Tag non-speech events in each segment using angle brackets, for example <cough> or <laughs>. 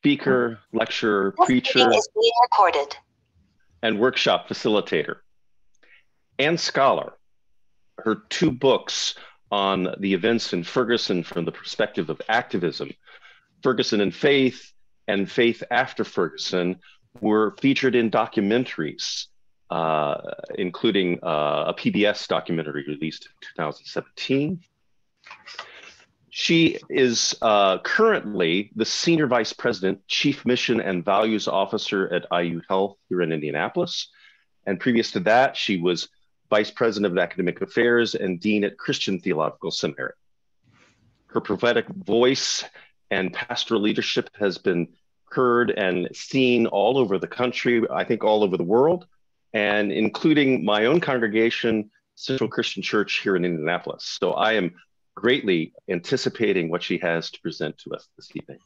speaker, lecturer, preacher, recorded. and workshop facilitator, and scholar. Her two books on the events in Ferguson from the perspective of activism, Ferguson and Faith and Faith After Ferguson, were featured in documentaries, uh, including uh, a PBS documentary released in 2017. She is uh, currently the Senior Vice President, Chief Mission and Values Officer at IU Health here in Indianapolis. And previous to that, she was Vice President of Academic Affairs and Dean at Christian Theological Seminary. Her prophetic voice and pastoral leadership has been heard and seen all over the country, I think all over the world, and including my own congregation, Central Christian Church here in Indianapolis. So I am greatly anticipating what she has to present to us this evening.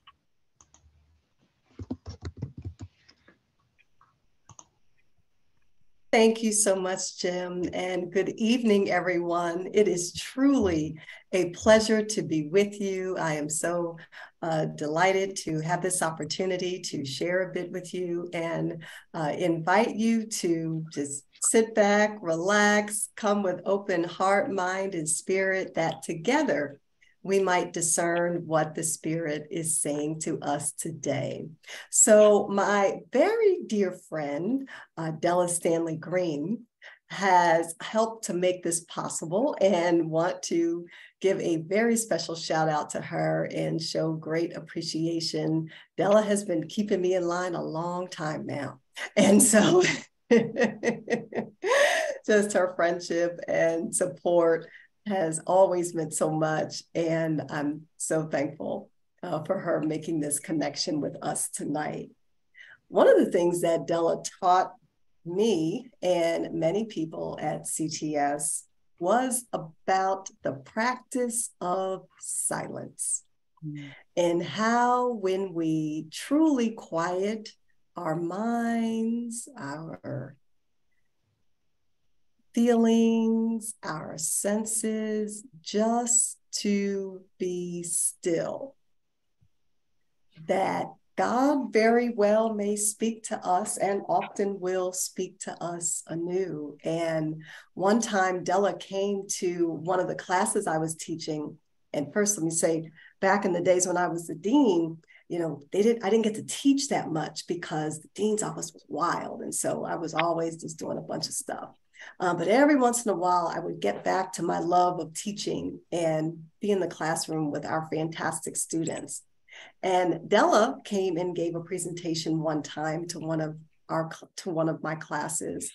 Thank you so much, Jim, and good evening, everyone. It is truly a pleasure to be with you. I am so uh, delighted to have this opportunity to share a bit with you and uh, invite you to just sit back, relax, come with open heart, mind, and spirit that together we might discern what the Spirit is saying to us today. So, my very dear friend, uh, Della Stanley Green, has helped to make this possible and want to give a very special shout out to her and show great appreciation. Della has been keeping me in line a long time now. And so <laughs> just her friendship and support has always meant so much. And I'm so thankful uh, for her making this connection with us tonight. One of the things that Della taught me and many people at CTS was about the practice of silence mm. and how, when we truly quiet our minds, our feelings, our senses, just to be still. That God very well may speak to us and often will speak to us anew. And one time, Della came to one of the classes I was teaching. And first, let me say, back in the days when I was the dean, you know, they didn't, I didn't get to teach that much because the dean's office was wild. And so I was always just doing a bunch of stuff. Um, but every once in a while, I would get back to my love of teaching and be in the classroom with our fantastic students. And Della came and gave a presentation one time to one of our to one of my classes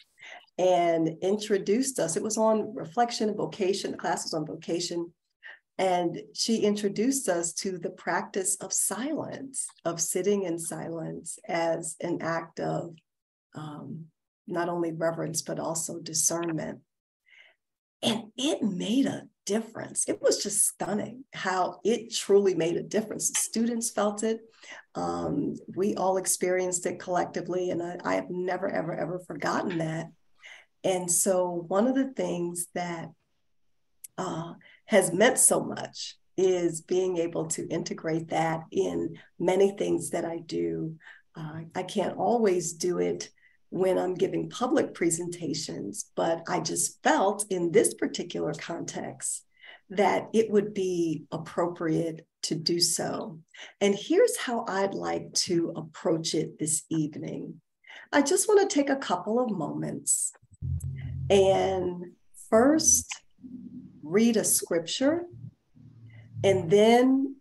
and introduced us. It was on reflection and vocation. The class was on vocation. And she introduced us to the practice of silence, of sitting in silence as an act of um, not only reverence, but also discernment. And it made a difference. It was just stunning how it truly made a difference. Students felt it. Um, we all experienced it collectively. And I, I have never, ever, ever forgotten that. And so, one of the things that uh, has meant so much is being able to integrate that in many things that I do. Uh, I can't always do it when I'm giving public presentations, but I just felt in this particular context that it would be appropriate to do so. And here's how I'd like to approach it this evening. I just want to take a couple of moments and first read a scripture and then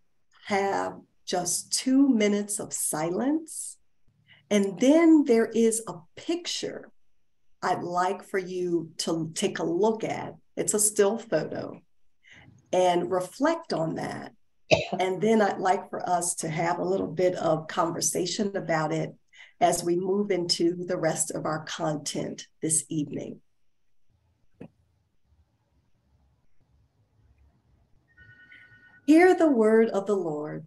have just two minutes of silence and then there is a picture I'd like for you to take a look at. It's a still photo and reflect on that. And then I'd like for us to have a little bit of conversation about it as we move into the rest of our content this evening. Hear the word of the Lord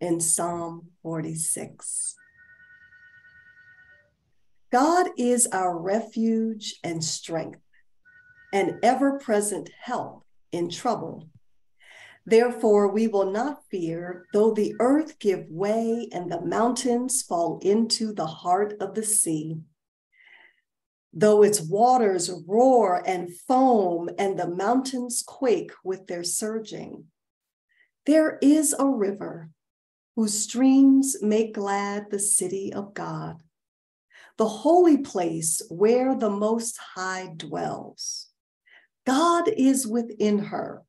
in Psalm 46. God is our refuge and strength, and ever present help in trouble. Therefore, we will not fear, though the earth give way and the mountains fall into the heart of the sea. Though its waters roar and foam and the mountains quake with their surging. There is a river whose streams make glad the city of God, the holy place where the Most High dwells. God is within her.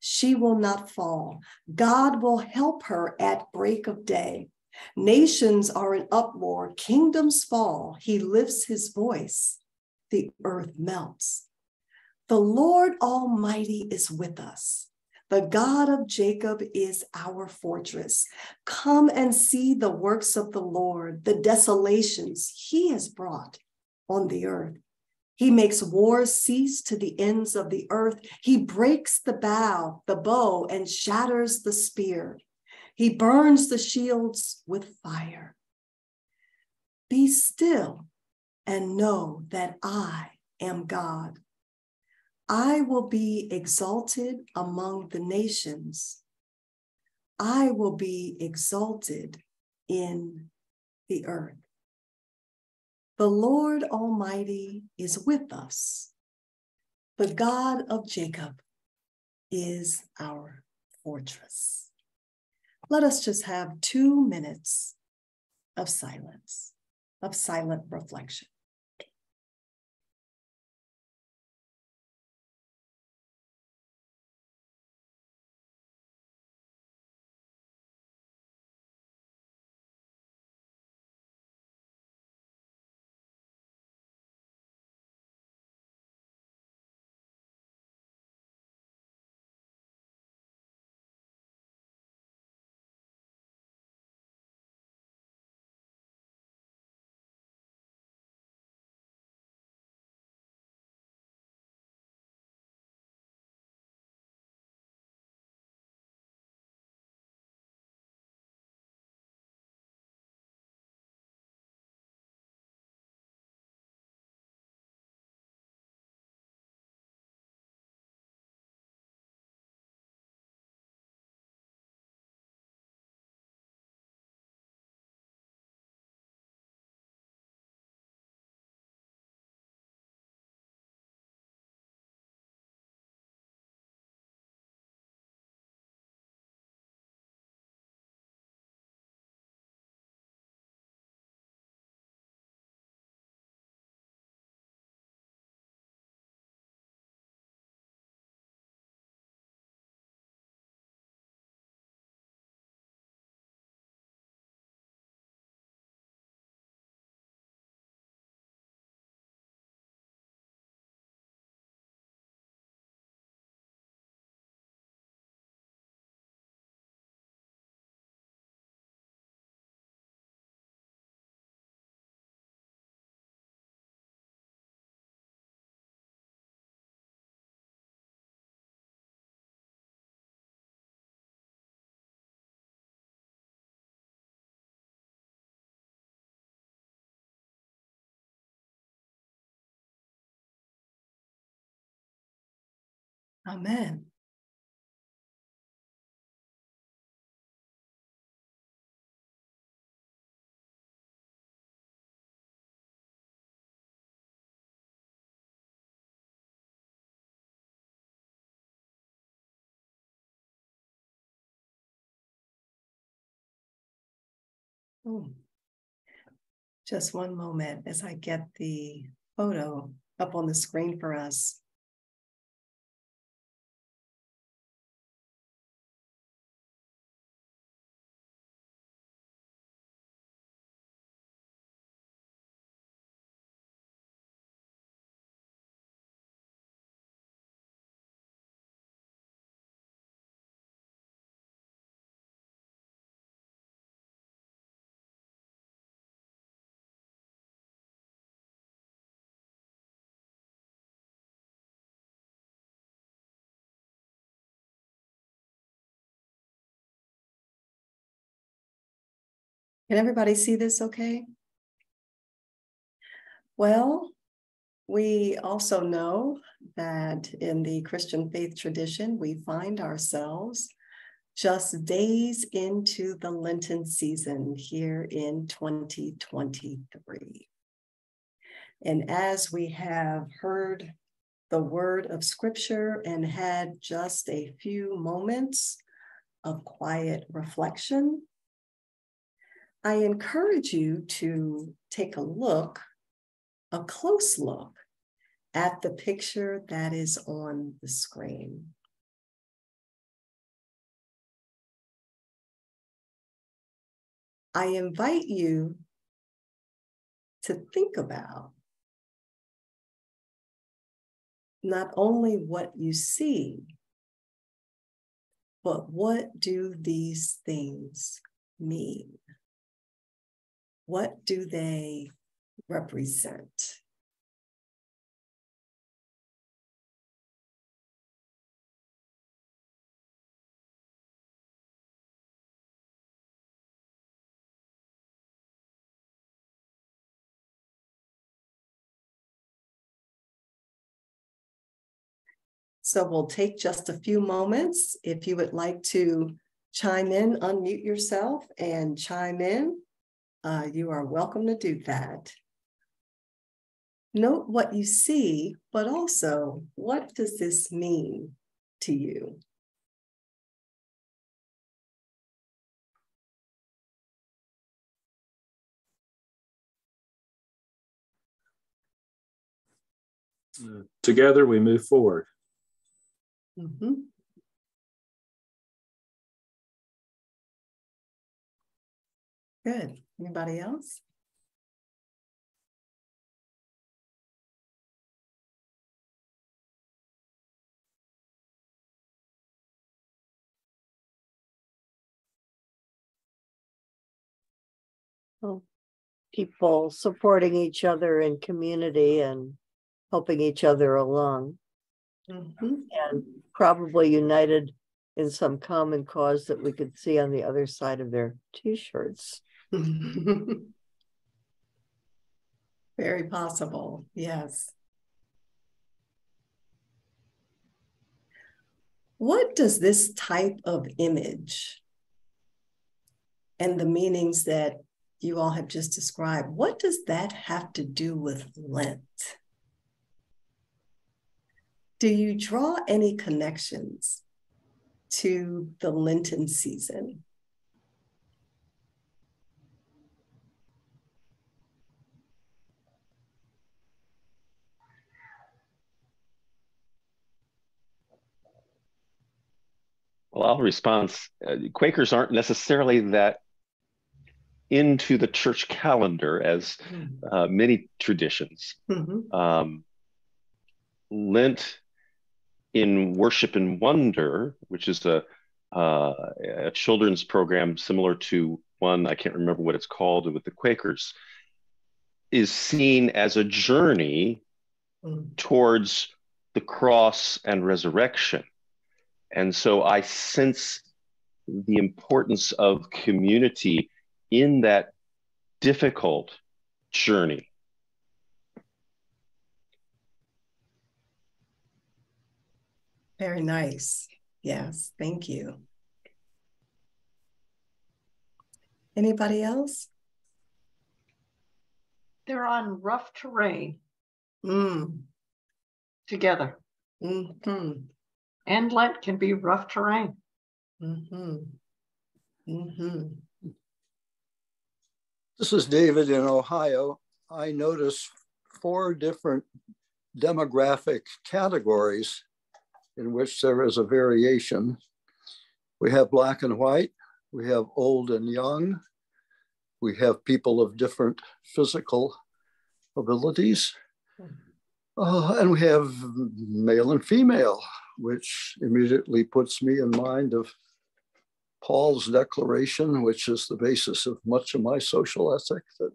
She will not fall. God will help her at break of day. Nations are in uproar, kingdoms fall. He lifts his voice, the earth melts. The Lord Almighty is with us. The God of Jacob is our fortress. Come and see the works of the Lord, the desolations he has brought on the earth. He makes wars cease to the ends of the earth. He breaks the bow, the bow, and shatters the spear. He burns the shields with fire. Be still and know that I am God. I will be exalted among the nations. I will be exalted in the earth. The Lord Almighty is with us. The God of Jacob is our fortress. Let us just have two minutes of silence, of silent reflection. Amen. Just one moment as I get the photo up on the screen for us. Can everybody see this okay? Well, we also know that in the Christian faith tradition, we find ourselves just days into the Lenten season here in 2023. And as we have heard the word of scripture and had just a few moments of quiet reflection, I encourage you to take a look, a close look at the picture that is on the screen. I invite you to think about not only what you see, but what do these things mean? What do they represent? So we'll take just a few moments. If you would like to chime in, unmute yourself and chime in, uh, you are welcome to do that. Note what you see, but also what does this mean to you? Together we move forward. Mm-hmm. Good. Anybody else? Well, people supporting each other in community and helping each other along. Mm-hmm. And probably united in some common cause that we could see on the other side of their t-shirts. <laughs> Very possible, yes. What does this type of image and the meanings that you all have just described, what does that have to do with Lent? do you draw any connections to the Lenten season? Well, I'll respond. Uh, Quakers aren't necessarily that into the church calendar as hmm. uh, many traditions. Mm-hmm. Um, Lent in Worship and Wonder, which is a, uh, a children's program similar to one, I can't remember what it's called, with the Quakers, is seen as a journey mm. towards the cross and resurrection. And so I sense the importance of community in that difficult journey Very nice. Yes, thank you. Anybody else? They're on rough terrain mm. together. Mm-hmm. And Lent can be rough terrain. Mm-hmm. Mm-hmm. This is David in Ohio. I notice four different demographic categories in which there is a variation. We have black and white, we have old and young, we have people of different physical abilities, uh, and we have male and female, which immediately puts me in mind of Paul's declaration, which is the basis of much of my social ethic that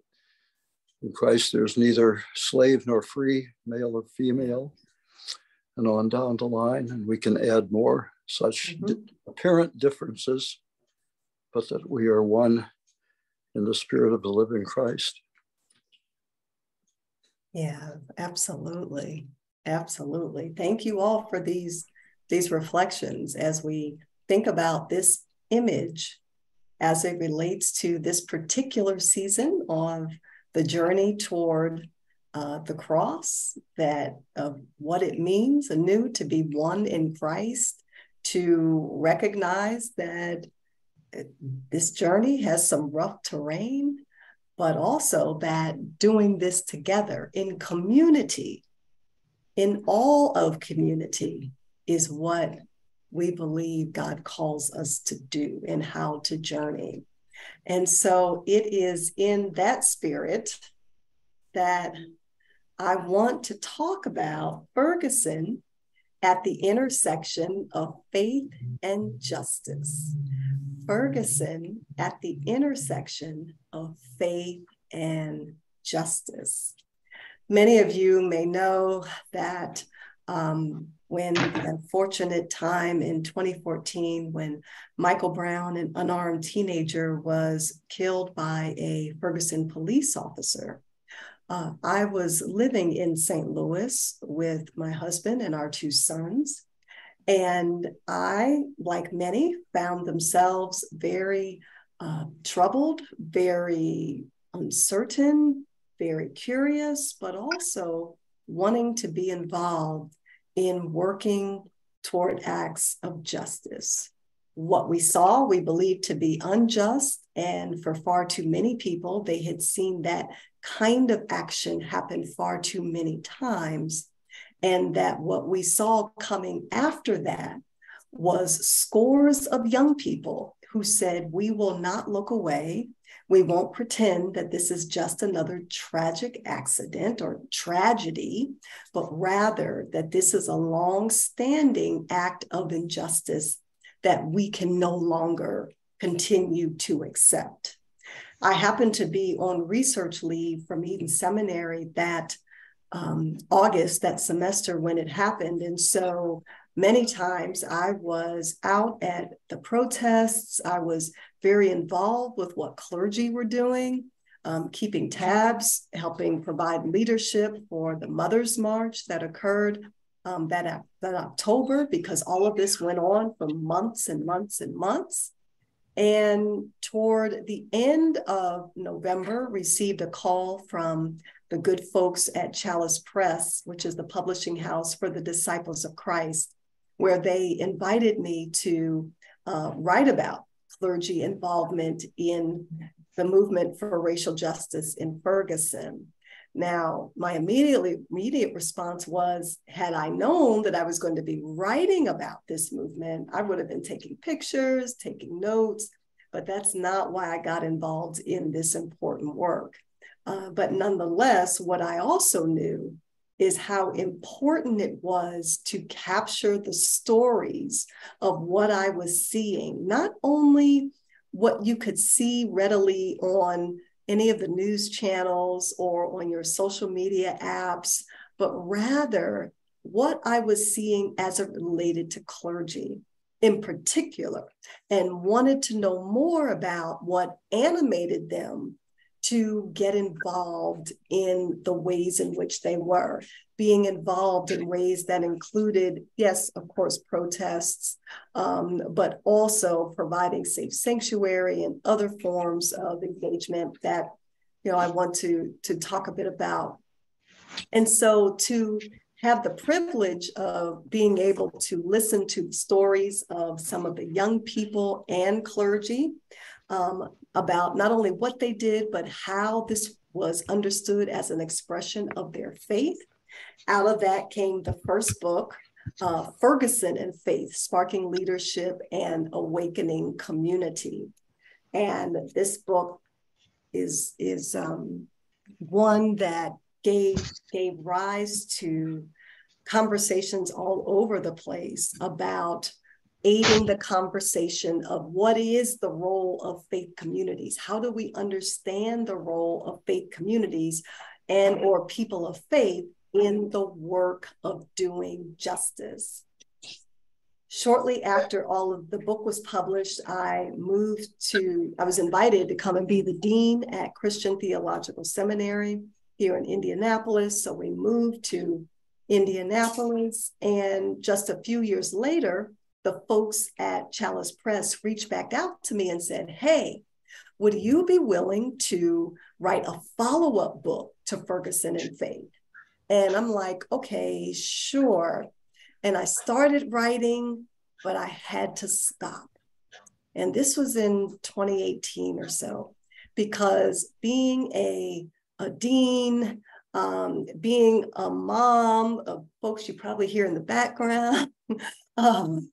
in Christ there's neither slave nor free, male or female and on down the line, and we can add more such mm-hmm. di- apparent differences, but that we are one in the spirit of the living Christ. Yeah, absolutely. Absolutely. Thank you all for these these reflections as we think about this image as it relates to this particular season of the journey toward uh, the cross, that of what it means anew to be one in Christ, to recognize that uh, this journey has some rough terrain, but also that doing this together in community, in all of community, is what we believe God calls us to do and how to journey. And so it is in that spirit that I want to talk about Ferguson at the intersection of faith and justice. Ferguson at the intersection of faith and justice. Many of you may know that um, when the unfortunate time in 2014 when Michael Brown, an unarmed teenager, was killed by a Ferguson police officer. Uh, I was living in St. Louis with my husband and our two sons. And I, like many, found themselves very uh, troubled, very uncertain, very curious, but also wanting to be involved in working toward acts of justice. What we saw, we believed to be unjust. And for far too many people, they had seen that kind of action happen far too many times. And that what we saw coming after that was scores of young people who said, We will not look away. We won't pretend that this is just another tragic accident or tragedy, but rather that this is a long standing act of injustice that we can no longer continue to accept. I happened to be on research leave from Eden Seminary that um, August, that semester when it happened. And so many times I was out at the protests, I was very involved with what clergy were doing, um, keeping tabs, helping provide leadership for the Mother's March that occurred um, that, that October, because all of this went on for months and months and months. And toward the end of November, received a call from the good folks at Chalice Press, which is the publishing house for the Disciples of Christ, where they invited me to uh, write about clergy involvement in the movement for racial justice in Ferguson. Now, my immediately immediate response was, had I known that I was going to be writing about this movement, I would have been taking pictures, taking notes, but that's not why I got involved in this important work. Uh, but nonetheless, what I also knew is how important it was to capture the stories of what I was seeing, not only what you could see readily on any of the news channels or on your social media apps, but rather what I was seeing as it related to clergy in particular, and wanted to know more about what animated them to get involved in the ways in which they were being involved in ways that included, yes, of course, protests, um, but also providing safe sanctuary and other forms of engagement that, you know, I want to, to talk a bit about. And so to have the privilege of being able to listen to stories of some of the young people and clergy um, about not only what they did, but how this was understood as an expression of their faith. Out of that came the first book, uh, Ferguson and Faith Sparking Leadership and Awakening Community. And this book is, is um, one that gave, gave rise to conversations all over the place about aiding the conversation of what is the role of faith communities? How do we understand the role of faith communities and or people of faith in the work of doing justice? Shortly after all of the book was published i moved to i was invited to come and be the dean at christian theological seminary here in indianapolis. So we moved to indianapolis and just a few years later the folks at Chalice Press reached back out to me and said, Hey, would you be willing to write a follow up book to Ferguson and Faith? And I'm like, okay, sure. And I started writing, but I had to stop. And this was in 2018 or so, because being a, a dean, um, being a mom of folks you probably hear in the background, <laughs> um,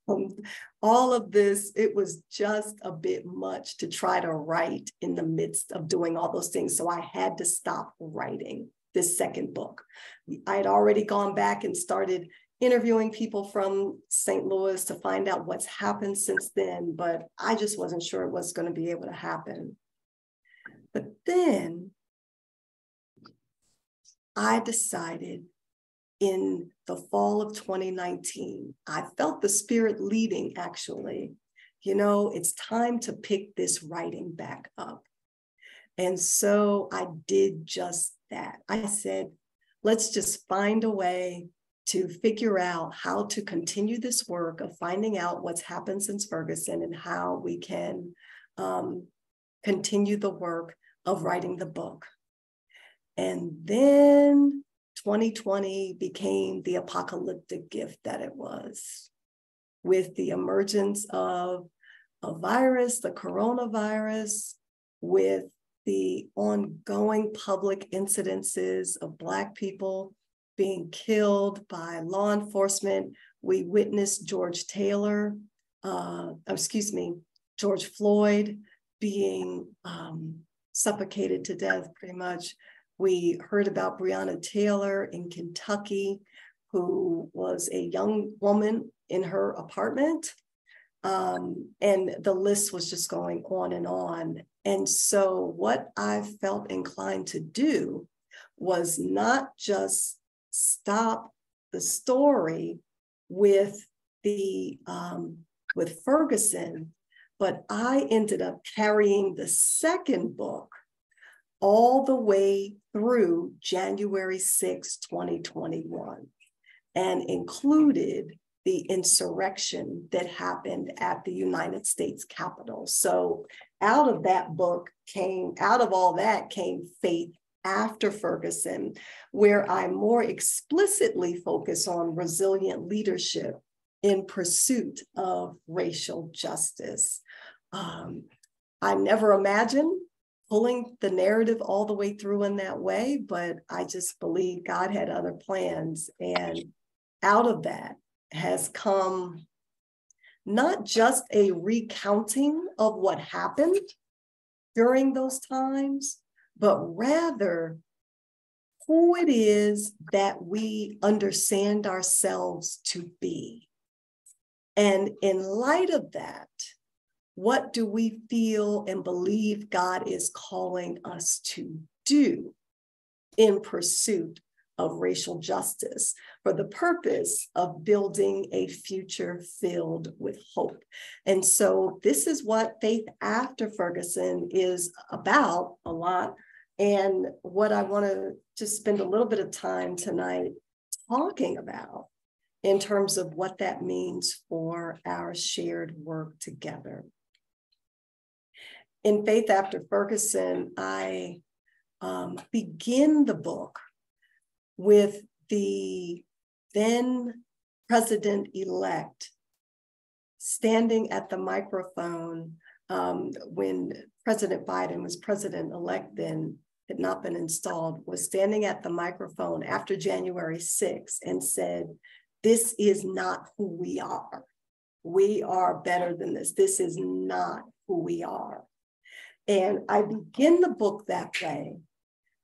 all of this, it was just a bit much to try to write in the midst of doing all those things. So I had to stop writing this second book. I had already gone back and started interviewing people from St. Louis to find out what's happened since then, but I just wasn't sure it was going to be able to happen. But then I decided in the fall of 2019, I felt the spirit leading actually. You know, it's time to pick this writing back up. And so I did just that. I said, let's just find a way to figure out how to continue this work of finding out what's happened since Ferguson and how we can um, continue the work of writing the book. And then 2020 became the apocalyptic gift that it was with the emergence of a virus, the coronavirus, with the ongoing public incidences of Black people being killed by law enforcement. We witnessed George Taylor, uh, excuse me, George Floyd being um, suffocated to death pretty much. We heard about Breonna Taylor in Kentucky, who was a young woman in her apartment. Um, and the list was just going on and on. And so, what I felt inclined to do was not just stop the story with the um, with Ferguson, but I ended up carrying the second book all the way through January 6, 2021, and included the insurrection that happened at the United States Capitol. So out of that book came, out of all that came Faith After Ferguson, where I more explicitly focus on resilient leadership in pursuit of racial justice. Um, I never imagined pulling the narrative all the way through in that way, but I just believe God had other plans. And out of that has come not just a recounting of what happened during those times, but rather who it is that we understand ourselves to be. And in light of that, what do we feel and believe God is calling us to do in pursuit of racial justice for the purpose of building a future filled with hope. And so, this is what Faith After Ferguson is about a lot. And what I want to just spend a little bit of time tonight talking about in terms of what that means for our shared work together in Faith After Ferguson, I um, begin the book with the then president elect standing at the microphone um, when President Biden was president elect then had not been installed, was standing at the microphone after January 6th and said, This is not who we are. We are better than this. This is not who we are. And I begin the book that way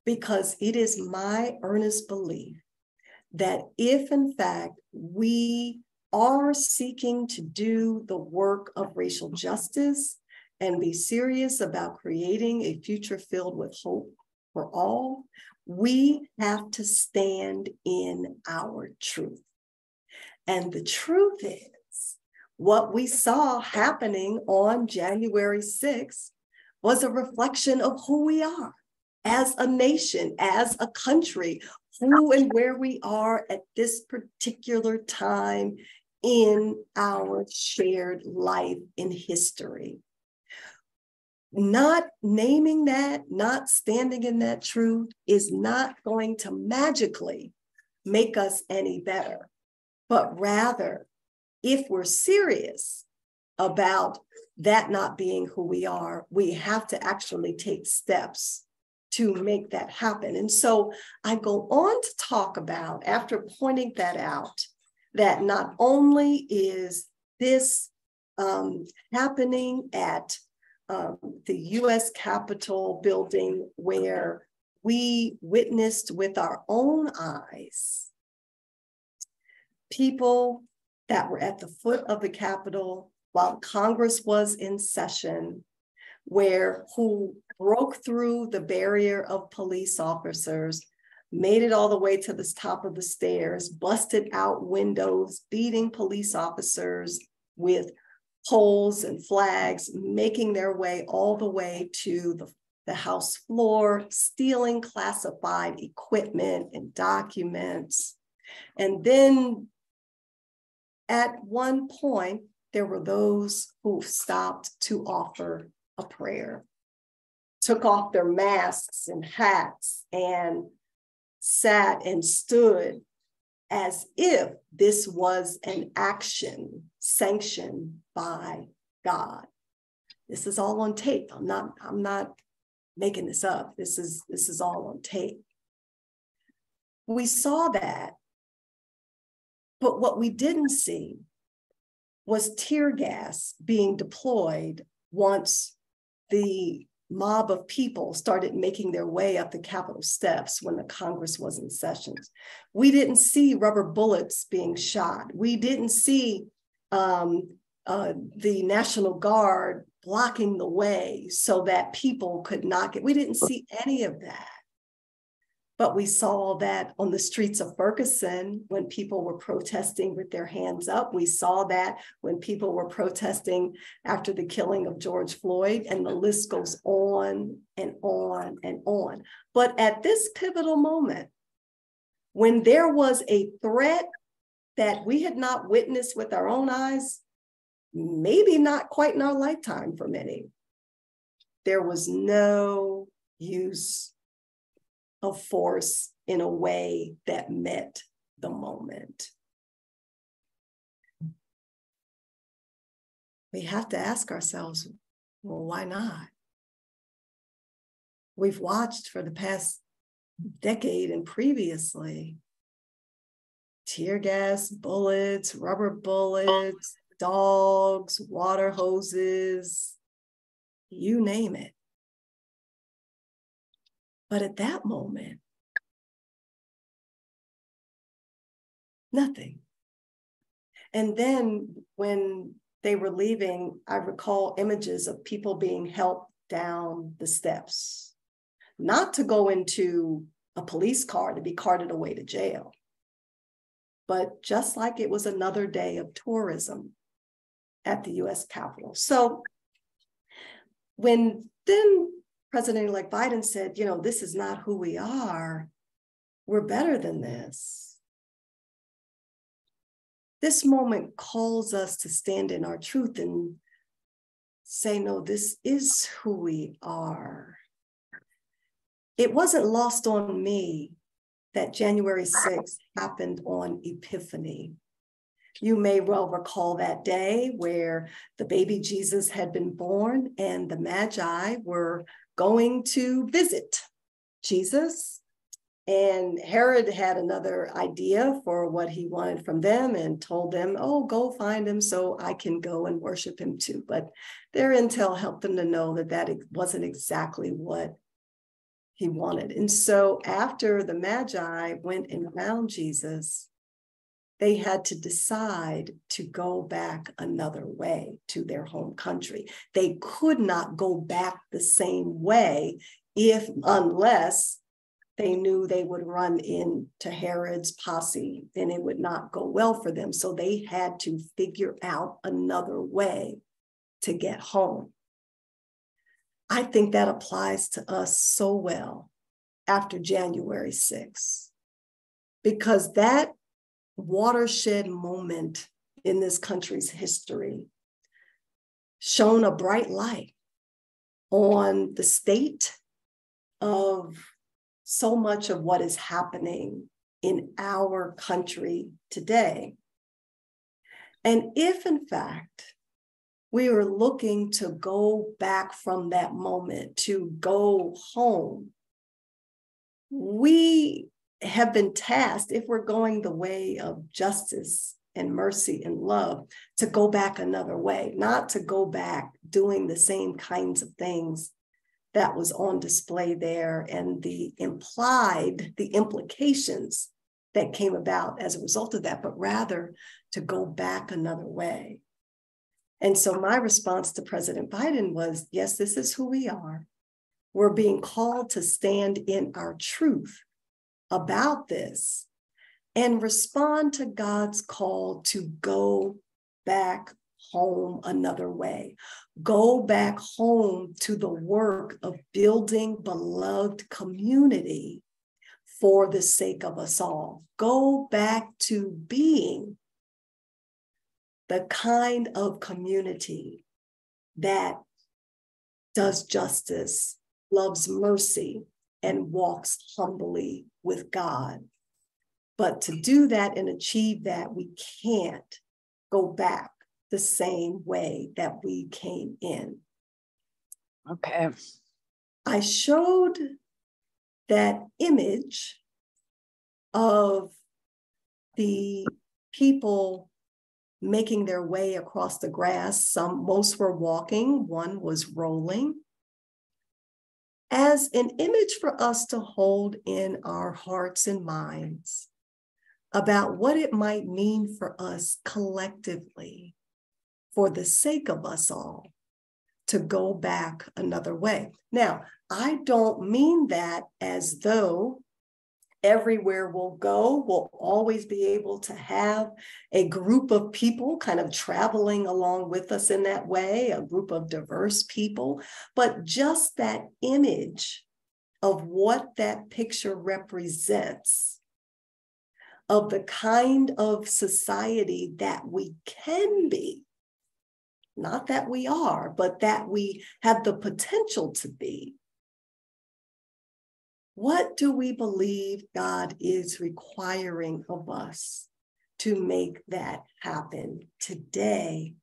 because it is my earnest belief that if, in fact, we are seeking to do the work of racial justice and be serious about creating a future filled with hope for all, we have to stand in our truth. And the truth is, what we saw happening on January 6th was a reflection of who we are as a nation, as a country, who and where we are at this particular time in our shared life in history. Not naming that, not standing in that truth is not going to magically make us any better, but rather, if we're serious about that not being who we are, we have to actually take steps to make that happen. And so I go on to talk about, after pointing that out, that not only is this um, happening at um, the US Capitol building where we witnessed with our own eyes people that were at the foot of the Capitol while Congress was in session, where who broke through the barrier of police officers, made it all the way to the top of the stairs, busted out windows, beating police officers with poles and flags, making their way all the way to the, the House floor, stealing classified equipment and documents. And then at one point, there were those who stopped to offer a prayer, took off their masks and hats, and sat and stood as if this was an action sanctioned by God. This is all on tape. I'm not, I'm not making this up. This is this is all on tape. We saw that, but what we didn't see was tear gas being deployed once the mob of people started making their way up the Capitol steps when the Congress was in sessions. We didn't see rubber bullets being shot. We didn't see um, uh, the National Guard blocking the way so that people could not get, we didn't see any of that. But we saw that on the streets of Ferguson when people were protesting with their hands up. We saw that when people were protesting after the killing of George Floyd, and the list goes on and on and on. But at this pivotal moment, when there was a threat that we had not witnessed with our own eyes, maybe not quite in our lifetime for many, there was no use of force in a way that met the moment. We have to ask ourselves, well, why not? We've watched for the past decade and previously tear gas, bullets, rubber bullets, dogs, water hoses, you name it. But at that moment, nothing. And then when they were leaving, I recall images of people being helped down the steps, not to go into a police car to be carted away to jail, but just like it was another day of tourism at the US Capitol. So when then President-elect Biden said, you know, this is not who we are. We're better than this. This moment calls us to stand in our truth and say, no, this is who we are. It wasn't lost on me that January 6th happened on Epiphany. You may well recall that day where the baby Jesus had been born and the Magi were going to visit Jesus. And Herod had another idea for what he wanted from them and told them, Oh, go find him so I can go and worship him too. But their intel helped them to know that that wasn't exactly what he wanted. And so after the Magi went and found Jesus, they had to decide to go back another way to their home country. They could not go back the same way if, unless they knew they would run into Herod's posse, then it would not go well for them. So they had to figure out another way to get home. I think that applies to us so well after January 6th, because that watershed moment in this country's history, shone a bright light on the state of so much of what is happening in our country today. And if, in fact, we are looking to go back from that moment to go home, we have been tasked, if we're going the way of justice and mercy and love, to go back another way, not to go back doing the same kinds of things that was on display there and the implied, the implications that came about as a result of that, but rather to go back another way. And so my response to President Biden was yes, this is who we are. We're being called to stand in our truth about this and respond to God's call to go back home another way. Go back home to the work of building beloved community for the sake of us all. Go back to being the kind of community that does justice, loves mercy, and walks humbly with God. But to do that and achieve that, we can't go back the same way that we came in. Okay. I showed that image of the people making their way across the grass. Some, most were walking, one was rolling. As an image for us to hold in our hearts and minds about what it might mean for us collectively, for the sake of us all, to go back another way. Now, I don't mean that as though everywhere we'll go, we'll always be able to have a group of people kind of traveling along with us in that way, a group of diverse people. But just that image of what that picture represents, of the kind of society that we can be, not that we are, but that we have the potential to be what do we believe God is requiring of us to make that happen today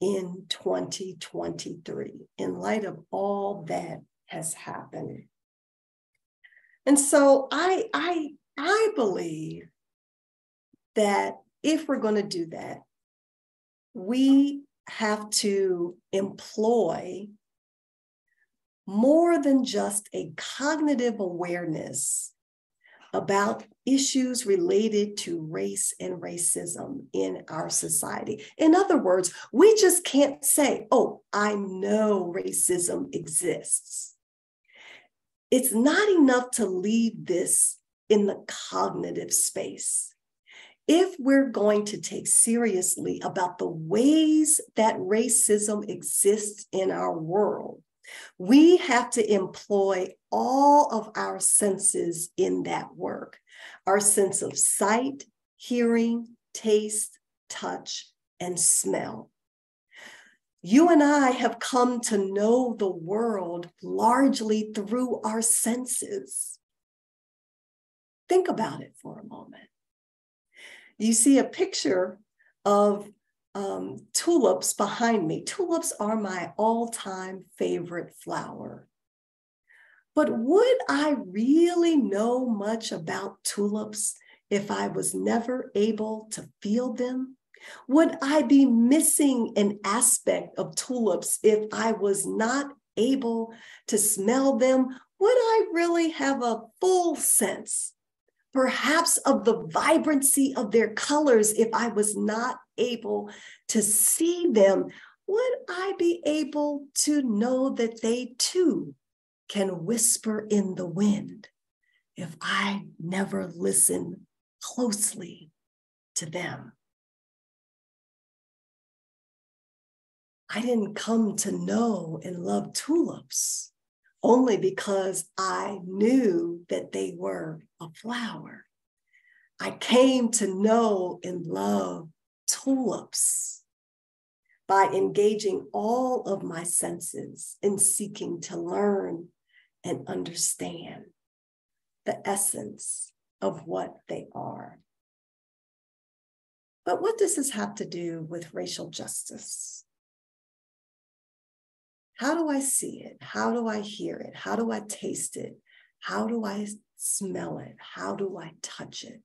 in 2023 in light of all that has happened? And so I I I believe that if we're going to do that, we have to employ more than just a cognitive awareness about issues related to race and racism in our society. In other words, we just can't say, oh, I know racism exists. It's not enough to leave this in the cognitive space. If we're going to take seriously about the ways that racism exists in our world, we have to employ all of our senses in that work our sense of sight, hearing, taste, touch, and smell. You and I have come to know the world largely through our senses. Think about it for a moment. You see a picture of um, tulips behind me. Tulips are my all time favorite flower. But would I really know much about tulips if I was never able to feel them? Would I be missing an aspect of tulips if I was not able to smell them? Would I really have a full sense perhaps of the vibrancy of their colors if I was not able to see them, would I be able to know that they too can whisper in the wind if I never listen closely to them? I didn't come to know and love tulips only because I knew that they were a flower. I came to know and love tulips by engaging all of my senses in seeking to learn and understand the essence of what they are. But what does this have to do with racial justice? How do I see it? How do I hear it? How do I taste it? How do I smell it? How do I touch it?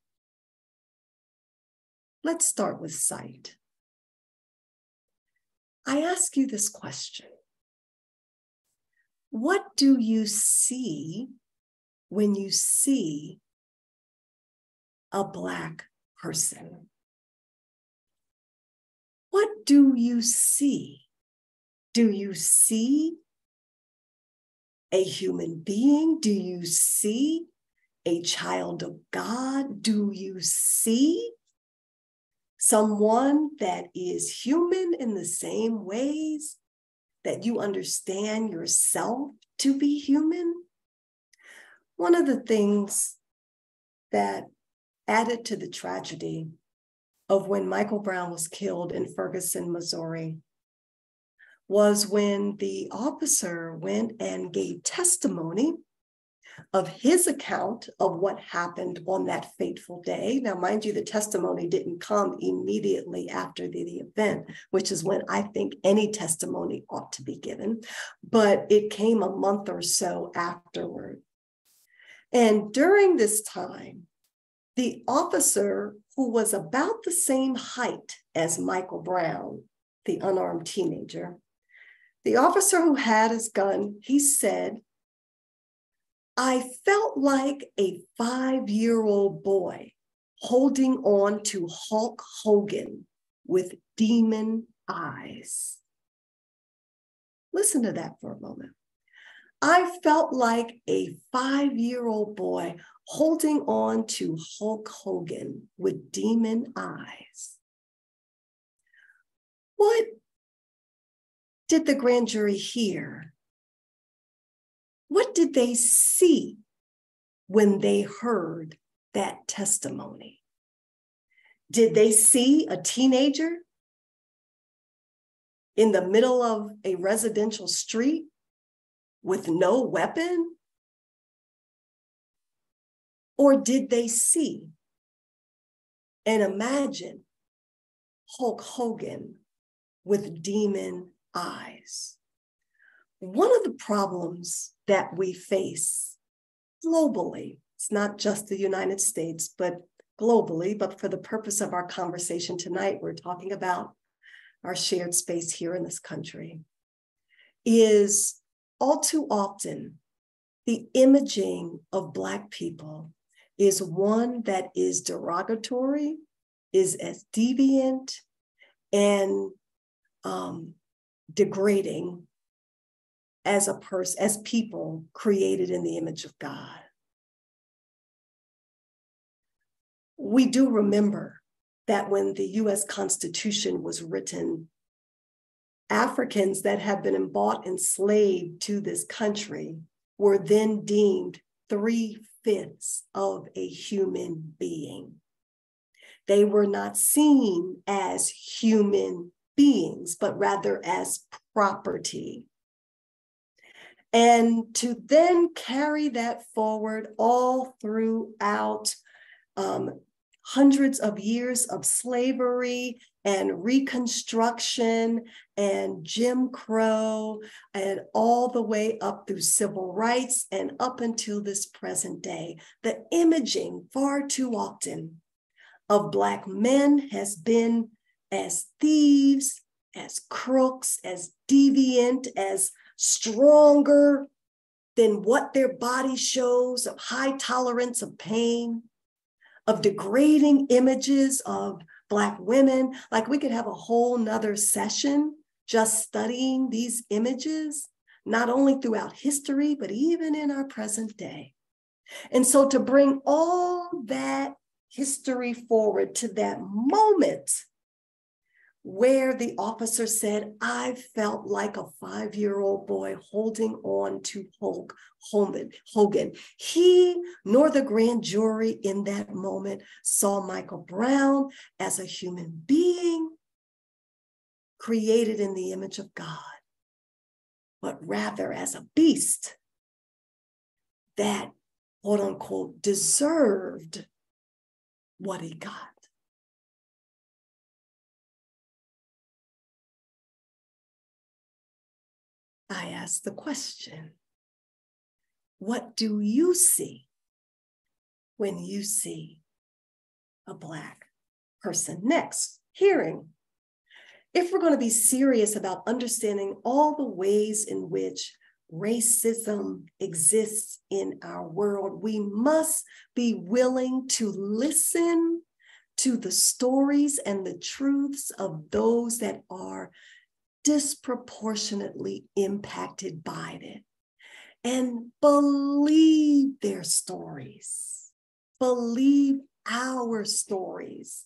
Let's start with sight. I ask you this question What do you see when you see a Black person? What do you see? Do you see a human being? Do you see a child of God? Do you see someone that is human in the same ways that you understand yourself to be human. One of the things that added to the tragedy of when Michael Brown was killed in Ferguson, Missouri, was when the officer went and gave testimony of his account of what happened on that fateful day. Now, mind you, the testimony didn't come immediately after the, the, event, which is when I think any testimony ought to be given, but it came a month or so afterward. And during this time, the officer who was about the same height as Michael Brown, the unarmed teenager, the officer who had his gun, he said I felt like a five year old boy holding on to Hulk Hogan with demon eyes. Listen to that for a moment. I felt like a five year old boy holding on to Hulk Hogan with demon eyes. What did the grand jury hear what did they see when they heard that testimony? Did they see a teenager in the middle of a residential street with no weapon? Or did they see and imagine Hulk Hogan with demon eyes? One of the problems that we face globally. It's not just the United States, but globally. But for the purpose of our conversation tonight, we're talking about our shared space here in this country. Is all too often the imaging of Black people is one that is derogatory, is as deviant, and um, degrading as a person, as people created in the image of God. We do remember that when the US Constitution was written, Africans that had been bought enslaved to this country were then deemed three fifths of a human being. They were not seen as human beings, but rather as property and to then carry that forward all throughout um, hundreds of years of slavery and reconstruction and Jim Crow and all the way up through civil rights and up until this present day. The imaging far too often of Black men has been as thieves, as crooks, as deviant, as stronger than what their body shows of high tolerance of pain, of degrading images of Black women. Like we could have a whole nother session just studying these images, not only throughout history, but even in our present day. And so to bring all that history forward to that moment where the officer said, I felt like a five year old boy holding on to Hulk Hogan. He nor the grand jury in that moment saw Michael Brown as a human being created in the image of God, but rather as a beast that, quote unquote, deserved what he got. I ask the question What do you see when you see a Black person? Next, hearing. If we're going to be serious about understanding all the ways in which racism exists in our world, we must be willing to listen to the stories and the truths of those that are disproportionately impacted by it. And believe their stories, believe our stories.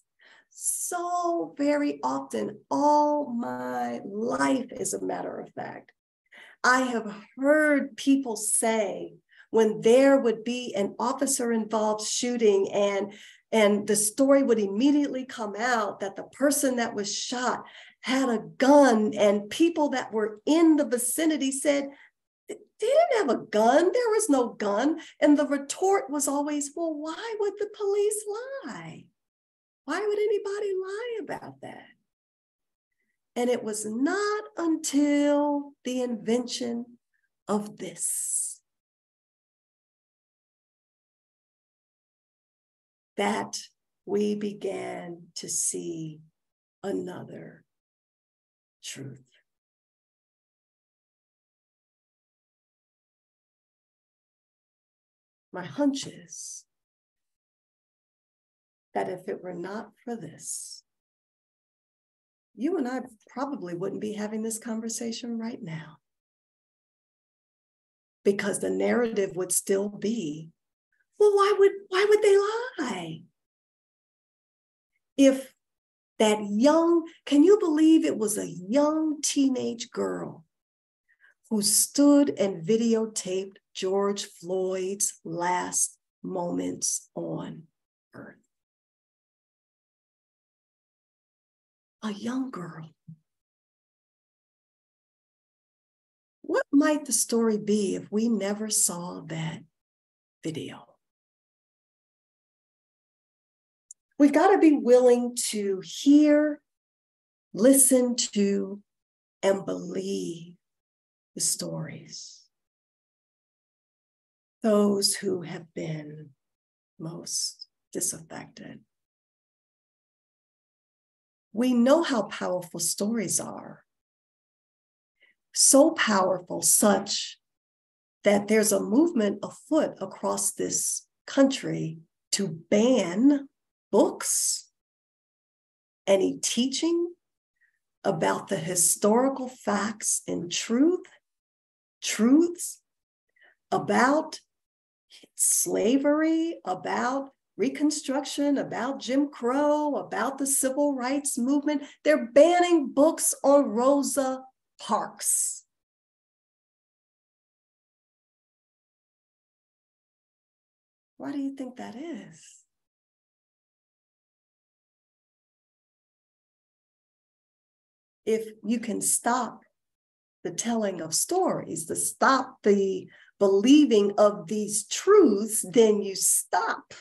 So very often, all my life, as a matter of fact, I have heard people say when there would be an officer involved shooting and and the story would immediately come out that the person that was shot had a gun, and people that were in the vicinity said, they didn't have a gun. There was no gun. And the retort was always, well, why would the police lie? Why would anybody lie about that? And it was not until the invention of this that we began to see another truth. My hunch is that if it were not for this, you and I probably wouldn't be having this conversation right now. Because the narrative would still be, well, why would why would they lie? If that young, can you believe it was a young teenage girl who stood and videotaped George Floyd's last moments on earth? A young girl. What might the story be if we never saw that video? We've got to be willing to hear, listen to, and believe the stories. Those who have been most disaffected. We know how powerful stories are. So powerful, such that there's a movement afoot across this country to ban books, any teaching about the historical facts and truth, truths about slavery, about Reconstruction, about Jim Crow, about the civil rights movement. They're banning books on Rosa Parks. Why do you think that is? If you can stop the telling of stories, to stop the believing of these truths, then you stop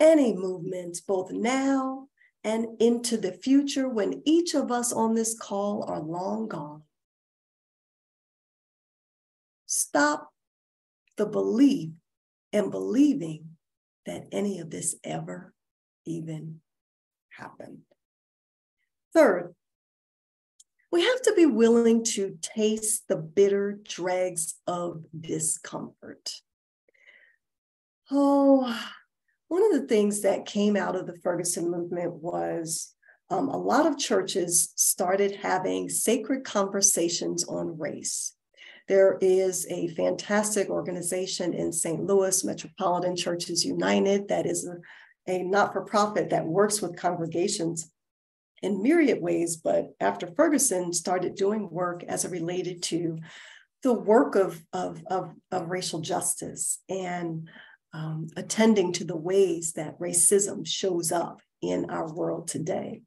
any movements, both now and into the future when each of us on this call are long gone. Stop the belief and believing that any of this ever even happened. Third, we have to be willing to taste the bitter dregs of discomfort. Oh, one of the things that came out of the Ferguson movement was um, a lot of churches started having sacred conversations on race. There is a fantastic organization in St. Louis, Metropolitan Churches United, that is a, a not for profit that works with congregations in myriad ways, but after Ferguson started doing work as it related to the work of, of, of, of racial justice and um, attending to the ways that racism shows up in our world today.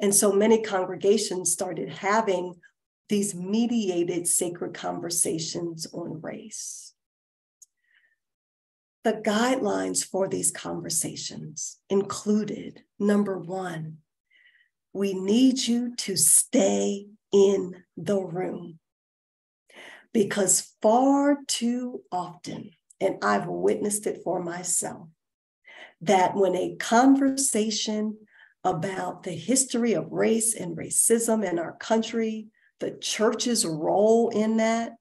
And so many congregations started having these mediated sacred conversations on race. The guidelines for these conversations included number one, we need you to stay in the room. Because far too often, and I've witnessed it for myself, that when a conversation about the history of race and racism in our country, the church's role in that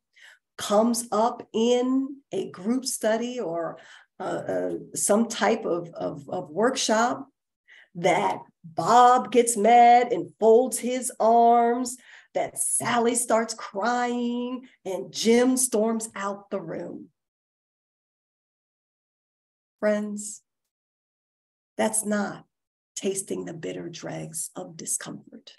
comes up in a group study or uh, uh, some type of, of, of workshop, that Bob gets mad and folds his arms, that Sally starts crying, and Jim storms out the room. Friends, that's not tasting the bitter dregs of discomfort.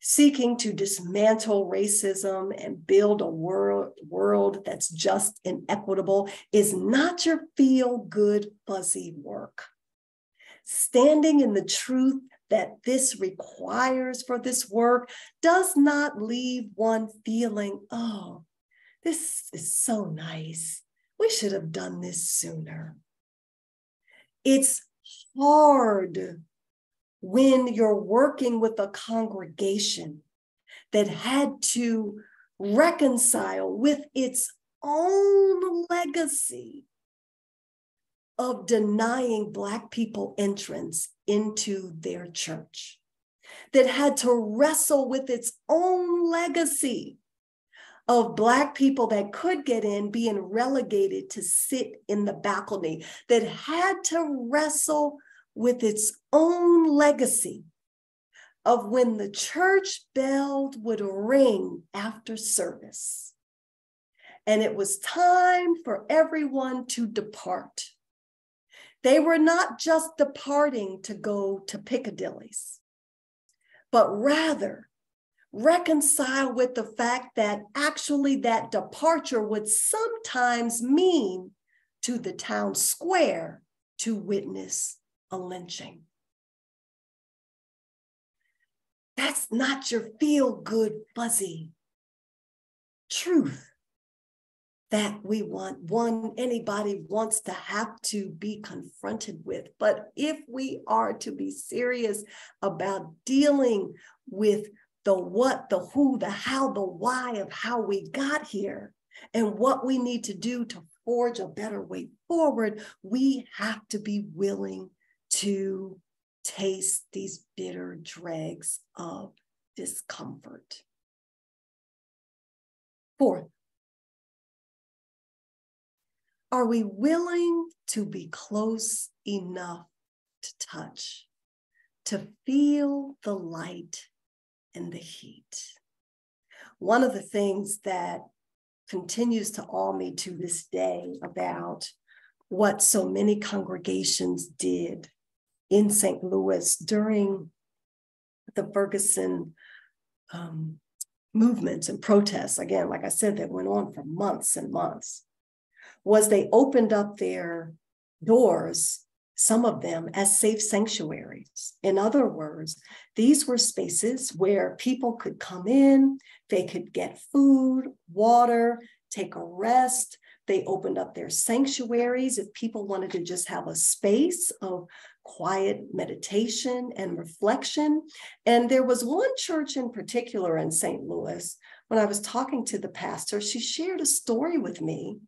Seeking to dismantle racism and build a world, world that's just and equitable is not your feel good, fuzzy work. Standing in the truth that this requires for this work does not leave one feeling, oh, this is so nice. We should have done this sooner. It's hard when you're working with a congregation that had to reconcile with its own legacy of denying Black people entrance into their church, that had to wrestle with its own legacy of Black people that could get in being relegated to sit in the balcony, that had to wrestle with its own legacy of when the church bell would ring after service. And it was time for everyone to depart. They were not just departing to go to Piccadilly's, but rather reconcile with the fact that actually that departure would sometimes mean to the town square to witness a lynching. That's not your feel good, fuzzy truth that we want one anybody wants to have to be confronted with but if we are to be serious about dealing with the what, the who, the how, the why of how we got here and what we need to do to forge a better way forward, we have to be willing to taste these bitter dregs of discomfort. Fourth, are we willing to be close enough to touch, to feel the light and the heat. One of the things that continues to awe me to this day about what so many congregations did in St. Louis during the Ferguson um, movements and protests, again, like I said, that went on for months and months, was they opened up their doors some of them as safe sanctuaries. In other words, these were spaces where people could come in, they could get food, water, take a rest. They opened up their sanctuaries if people wanted to just have a space of quiet meditation and reflection. And there was one church in particular in St. Louis when I was talking to the pastor, she shared a story with me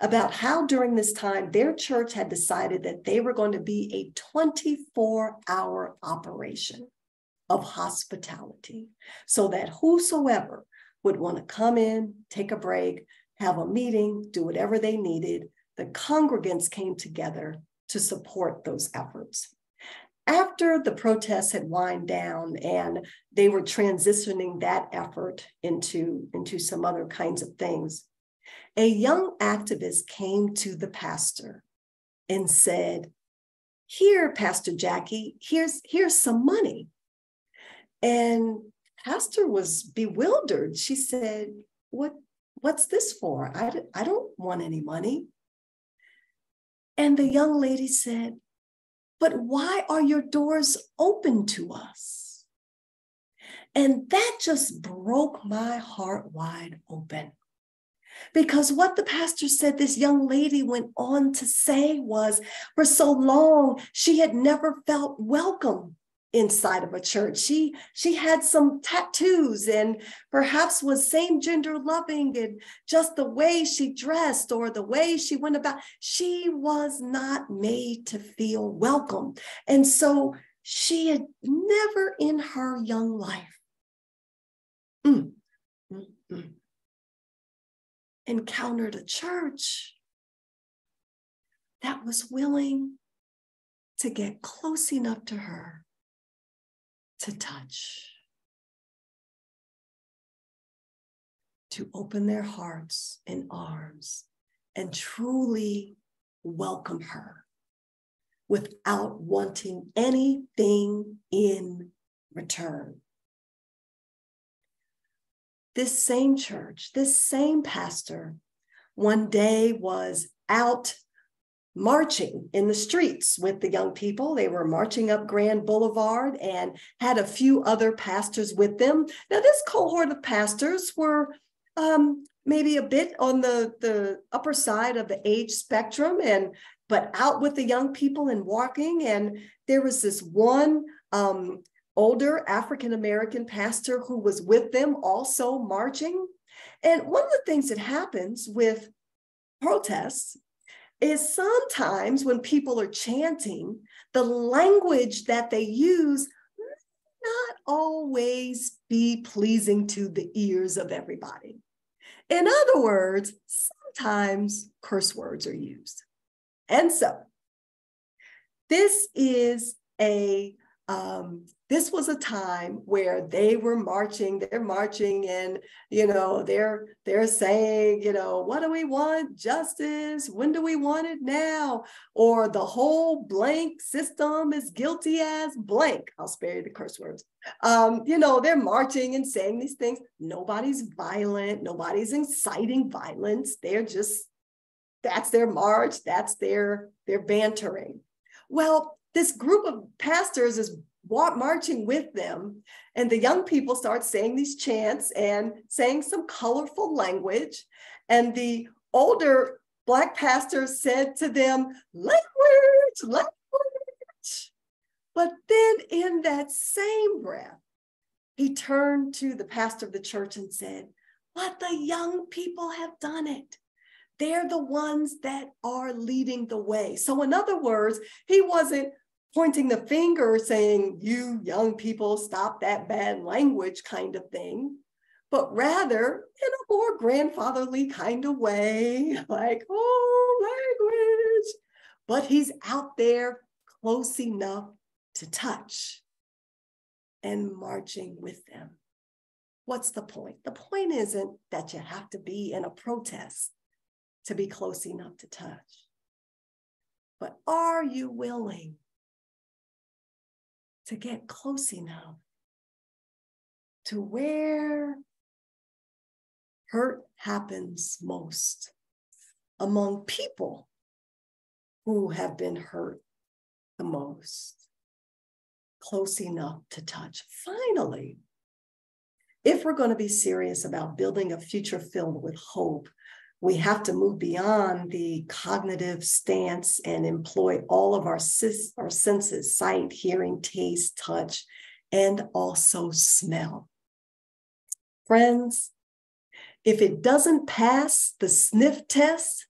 about how during this time their church had decided that they were going to be a 24 hour operation of hospitality so that whosoever would want to come in, take a break, have a meeting, do whatever they needed, the congregants came together to support those efforts after the protests had wind down and they were transitioning that effort into, into some other kinds of things, a young activist came to the pastor and said, here, Pastor Jackie, here's here's some money. And Pastor was bewildered. She said, What what's this for? I, I don't want any money. And the young lady said, But why are your doors open to us? And that just broke my heart wide open. Because what the pastor said, this young lady went on to say was for so long, she had never felt welcome inside of a church. She she had some tattoos and perhaps was same gender loving and just the way she dressed or the way she went about she was not made to feel welcome. And so she had never in her young life mm, mm, mm, encountered a church that was willing to get close enough to her to touch, to open their hearts and arms and truly welcome her without wanting anything in return. This same church, this same pastor, one day was out marching in the streets with the young people. They were marching up Grand Boulevard and had a few other pastors with them. Now, this cohort of pastors were um, maybe a bit on the, the upper side of the age spectrum and but out with the young people and walking. And there was this one um, older African American pastor who was with them also marching. And one of the things that happens with protests is sometimes when people are chanting, the language that they use not always be pleasing to the ears of everybody. In other words, sometimes curse words are used. And so, this is a um, this was a time where they were marching they're marching and you know they're they're saying you know what do we want? Justice? When do we want it now? Or the whole blank system is guilty as blank. I'll spare you the curse words. Um, you know they're marching and saying these things. Nobody's violent. Nobody's inciting violence. They're just that's their march. That's their their bantering. Well this group of pastors is walk, marching with them. And the young people start saying these chants and saying some colorful language. And the older Black pastor said to them, language, language. But then in that same breath, he turned to the pastor of the church and said, But the young people have done it. They're the ones that are leading the way. So, in other words, he wasn't pointing the finger saying, you young people, stop that bad language kind of thing, but rather in a more grandfatherly kind of way, <laughs> like, oh, language. But he's out there close enough to touch and marching with them. What's the point? The point isn't that you have to be in a protest to be close enough to touch. But are you willing to get close enough to where hurt happens most among people who have been hurt the most, close enough to touch. Finally, if we're going to be serious about building a future filled with hope, we have to move beyond the cognitive stance and employ all of our, our senses sight, hearing, taste, touch, and also smell. Friends, if it doesn't pass the sniff test,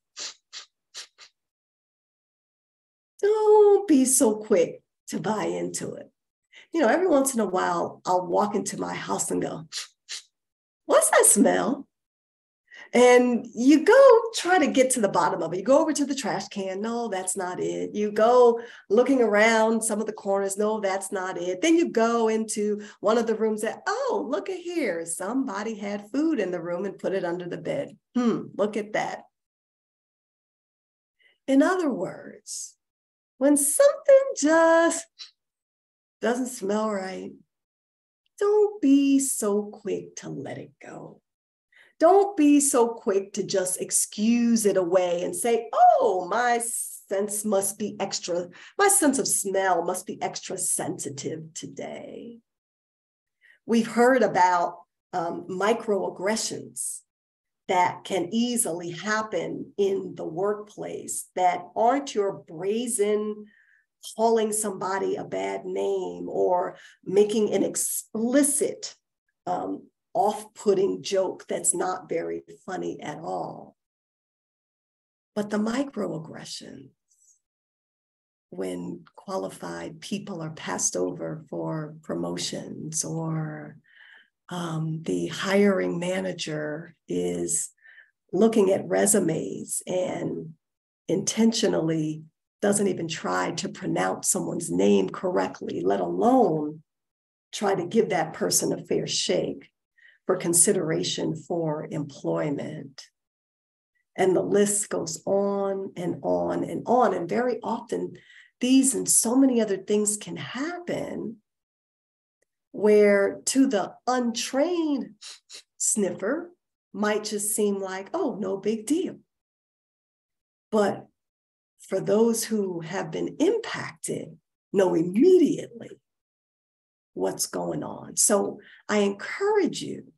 don't be so quick to buy into it. You know, every once in a while, I'll walk into my house and go, What's that smell? And you go try to get to the bottom of it. You go over to the trash can. No, that's not it. You go looking around some of the corners. No, that's not it. Then you go into one of the rooms that, oh, look at here. Somebody had food in the room and put it under the bed. Hmm, look at that. In other words, when something just doesn't smell right, don't be so quick to let it go. Don't be so quick to just excuse it away and say, oh, my sense must be extra, my sense of smell must be extra sensitive today. We've heard about um, microaggressions that can easily happen in the workplace that aren't your brazen calling somebody a bad name or making an explicit um, off-putting joke that's not very funny at all. But the microaggressions when qualified people are passed over for promotions or um, the hiring manager is looking at resumes and intentionally doesn't even try to pronounce someone's name correctly, let alone try to give that person a fair shake for consideration for employment. And the list goes on and on and on. And very often, these and so many other things can happen where to the untrained sniffer might just seem like, oh, no big deal. But for those who have been impacted, know immediately what's going on. So I encourage you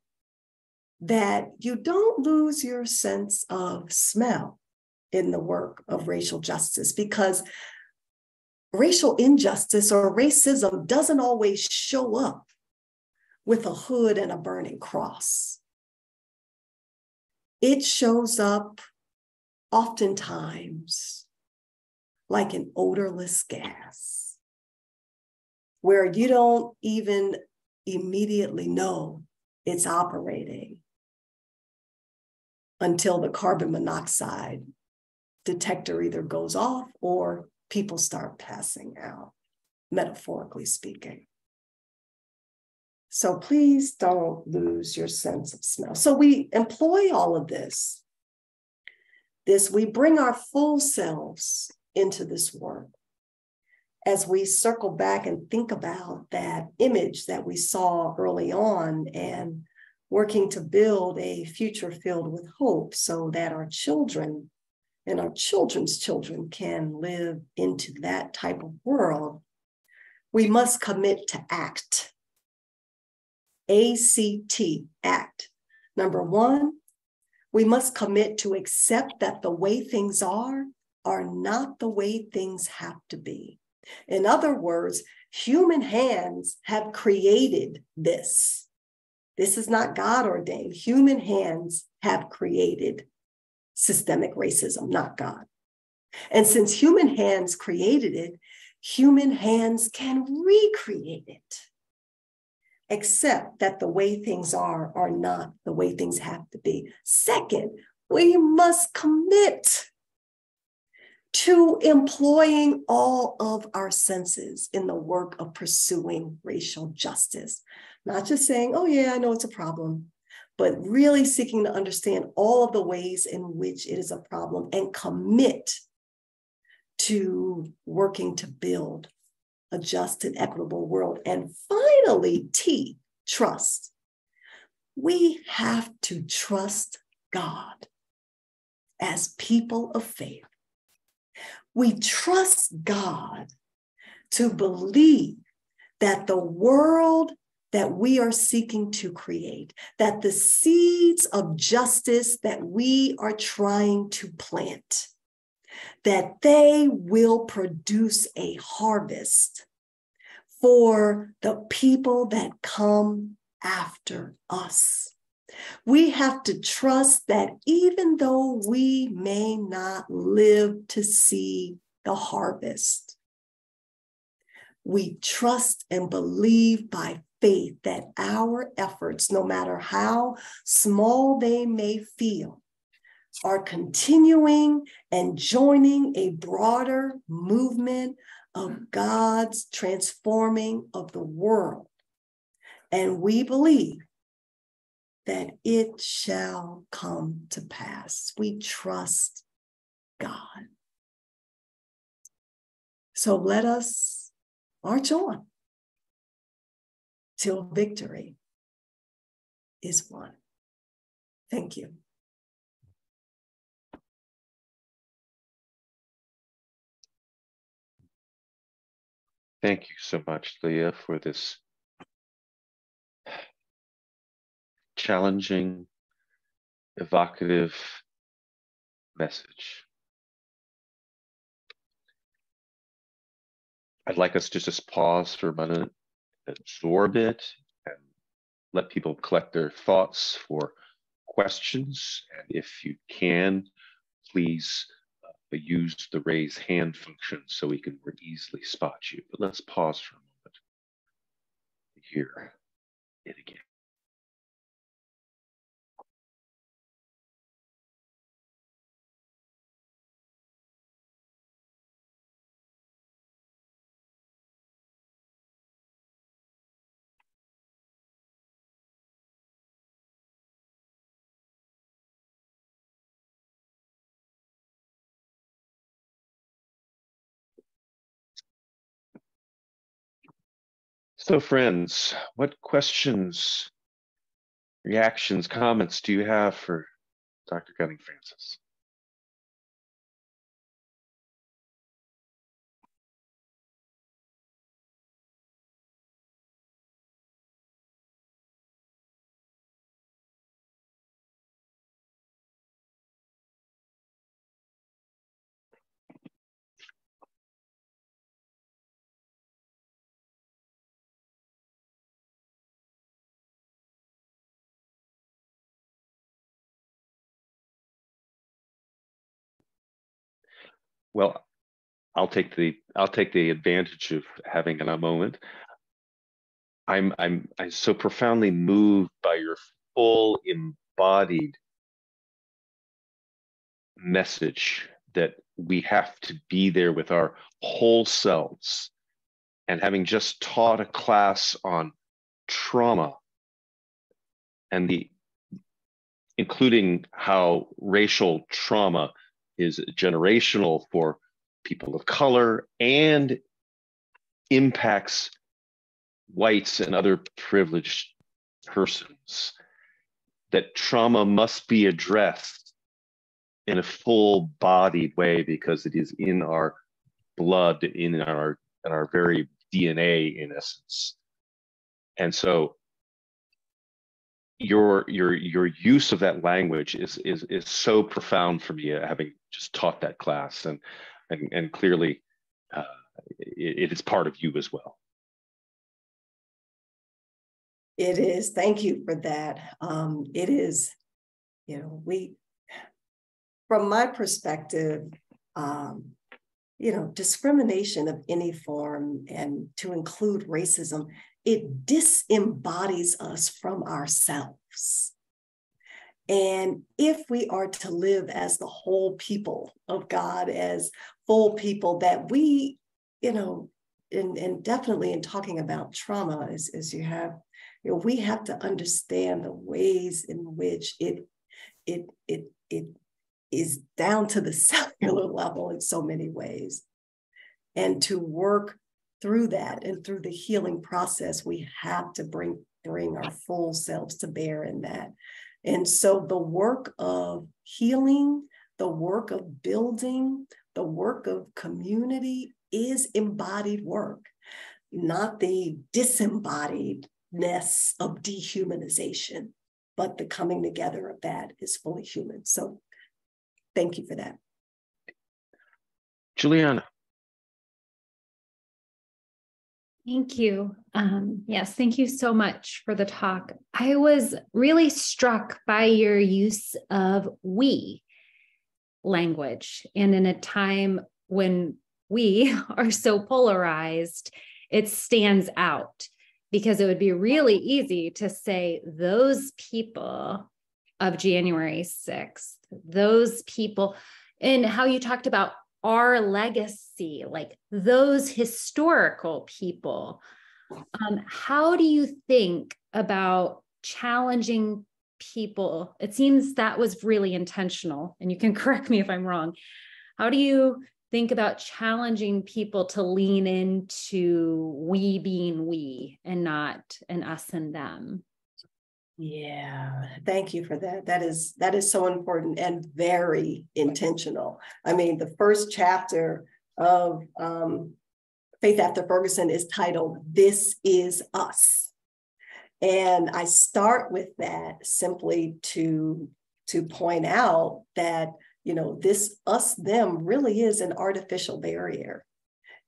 that you don't lose your sense of smell in the work of racial justice because racial injustice or racism doesn't always show up with a hood and a burning cross. It shows up oftentimes like an odorless gas, where you don't even immediately know it's operating until the carbon monoxide detector either goes off or people start passing out, metaphorically speaking. So please don't lose your sense of smell. So we employ all of this. This, we bring our full selves into this work. As we circle back and think about that image that we saw early on and working to build a future filled with hope so that our children and our children's children can live into that type of world, we must commit to act. ACT, act. Number one, we must commit to accept that the way things are are not the way things have to be. In other words, human hands have created this. This is not God ordained. Human hands have created systemic racism, not God. And since human hands created it, human hands can recreate it. Except that the way things are are not the way things have to be. Second, we must commit to employing all of our senses in the work of pursuing racial justice. Not just saying, oh, yeah, I know it's a problem, but really seeking to understand all of the ways in which it is a problem and commit to working to build a just and equitable world. And finally, T, trust. We have to trust God as people of faith. We trust God to believe that the world that we are seeking to create, that the seeds of justice that we are trying to plant, that they will produce a harvest for the people that come after us. We have to trust that even though we may not live to see the harvest, we trust and believe by faith that our efforts, no matter how small they may feel, are continuing and joining a broader movement of God's transforming of the world. And we believe that it shall come to pass. We trust God. So let us march on till victory is won. Thank you. Thank you so much, Leah, for this challenging, evocative message. I'd like us to just pause for a minute, absorb it, and let people collect their thoughts for questions. And if you can, please uh, use the raise hand function so we can more easily spot you. But let's pause for a moment to hear it again. So, friends, what questions, reactions, comments do you have for Dr. Gunning Francis? Well, I'll take the I'll take the advantage of having a moment. I'm I'm I'm so profoundly moved by your full embodied message that we have to be there with our whole selves. And having just taught a class on trauma and the including how racial trauma is generational for people of color and impacts whites and other privileged persons. That trauma must be addressed in a full bodied way because it is in our blood, in our, in our very DNA, in essence. And so your your your use of that language is is is so profound for me having just taught that class and and, and clearly uh, it, it is part of you as well. It is. Thank you for that. Um, it is you know we from my perspective um, you know discrimination of any form and to include racism it disembodies us from ourselves. And if we are to live as the whole people of God, as full people, that we, you know, and, and definitely in talking about trauma, as, as you have, you know, we have to understand the ways in which it it it it is down to the <laughs> cellular level in so many ways. And to work through that and through the healing process, we have to bring bring our full selves to bear in that. And so the work of healing, the work of building, the work of community is embodied work, not the disembodiedness of dehumanization, but the coming together of that is fully human. So thank you for that. Juliana. Thank you. Um, yes, thank you so much for the talk. I was really struck by your use of we language. And in a time when we <laughs> are so polarized, it stands out because it would be really easy to say those people of January 6th, those people, and how you talked about our legacy, like those historical people. Um, how do you think about challenging people? It seems that was really intentional, and you can <laughs> correct me if I'm wrong. How do you think about challenging people to lean into we being we and not an us and them. Yeah, thank you for that. That is that is so important and very intentional. I mean, the first chapter of um, Faith After Ferguson is titled "This Is Us," and I start with that simply to to point out that you know this us them really is an artificial barrier.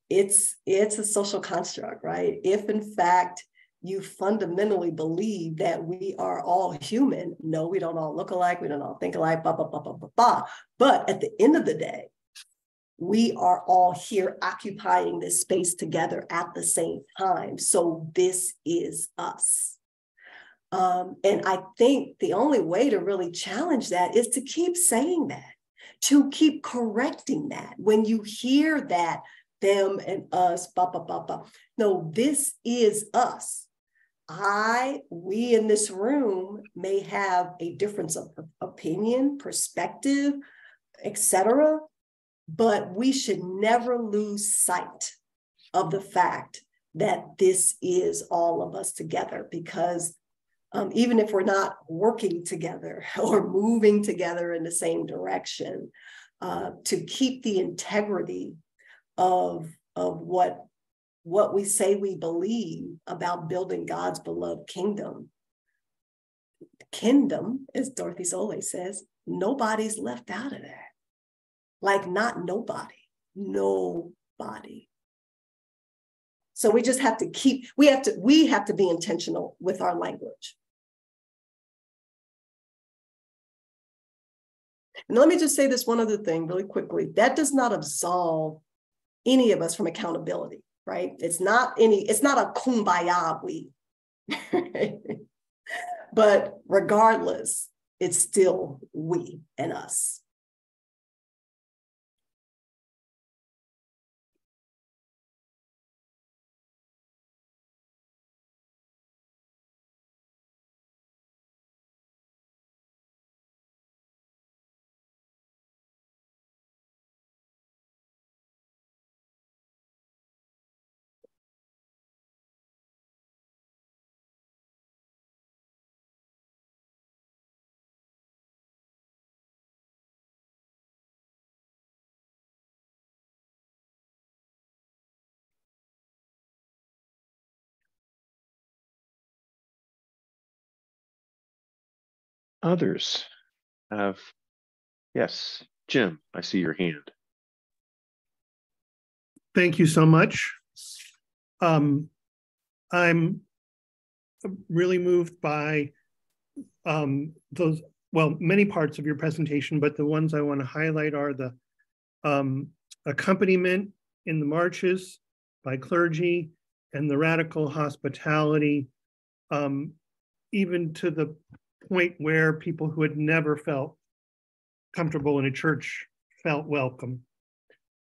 It's it's a social construct, right? If in fact you fundamentally believe that we are all human. No, we don't all look alike. We don't all think alike, blah, blah, blah, blah, blah, blah. But at the end of the day, we are all here occupying this space together at the same time. So this is us. Um, and I think the only way to really challenge that is to keep saying that, to keep correcting that. When you hear that, them and us, blah, blah, blah, blah. No, this is us. I, we in this room may have a difference of opinion, perspective, etc., but we should never lose sight of the fact that this is all of us together because um, even if we're not working together <laughs> or moving together in the same direction, uh, to keep the integrity of, of what what we say we believe about building God's beloved kingdom. Kingdom, as Dorothy Solé says, nobody's left out of that. Like, not nobody, nobody. So we just have to keep, we have to, we have to be intentional with our language. And let me just say this one other thing really quickly. That does not absolve any of us from accountability right? It's not any, it's not a kumbaya we. <laughs> but regardless, it's still we and us. Others have, yes, Jim, I see your hand. Thank you so much. Um, I'm really moved by um, those, well, many parts of your presentation, but the ones I want to highlight are the um, accompaniment in the marches by clergy and the radical hospitality, um, even to the point where people who had never felt comfortable in a church felt welcome.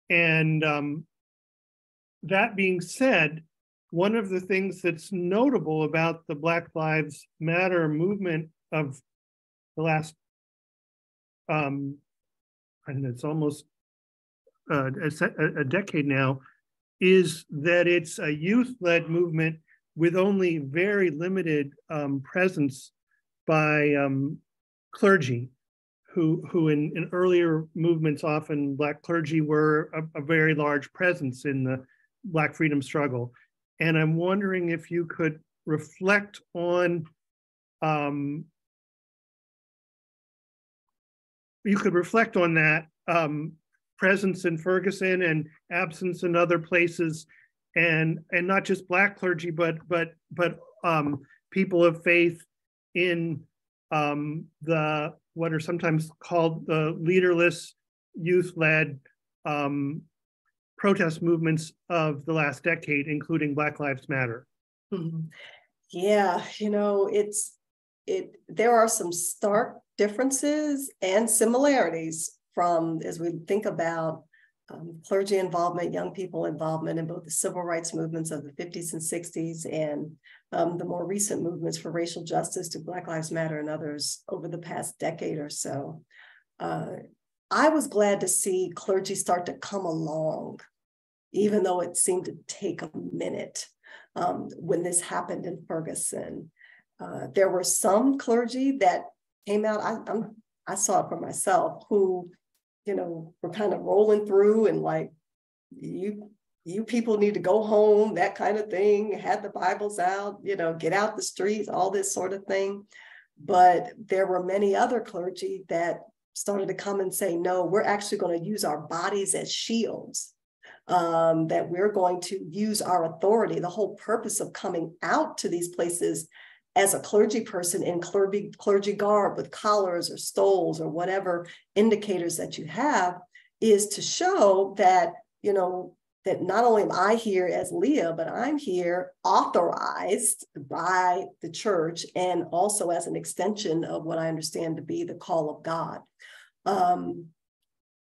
And um, that being said, one of the things that's notable about the Black Lives Matter movement of the last, um, and it's almost uh, a, a decade now, is that it's a youth led movement with only very limited um, presence by um, clergy who, who in, in earlier movements, often Black clergy were a, a very large presence in the Black freedom struggle. And I'm wondering if you could reflect on um, you could reflect on that um, presence in Ferguson and absence in other places, and and not just black clergy, but but but um, people of faith in um, the what are sometimes called the leaderless youth-led um, protest movements of the last decade, including Black Lives Matter. Mm-hmm. Yeah, you know, it's it. There are some stark differences and similarities from as we think about um, clergy involvement, young people involvement in both the civil rights movements of the 50s and 60s and um, the more recent movements for racial justice to Black Lives Matter and others over the past decade or so. Uh, I was glad to see clergy start to come along, even though it seemed to take a minute um, when this happened in Ferguson. Uh, there were some clergy that came out, I, I'm, I saw it for myself, who, you know, we're kind of rolling through and like, you you people need to go home, that kind of thing, had the Bibles out, you know, get out the streets, all this sort of thing. But there were many other clergy that started to come and say, no, we're actually going to use our bodies as shields, um, that we're going to use our authority. The whole purpose of coming out to these places as a clergy person in clergy, clergy garb with collars or stoles or whatever indicators that you have is to show that, you know, that not only am I here as Leah, but I'm here authorized by the church and also as an extension of what I understand to be the call of God. Um,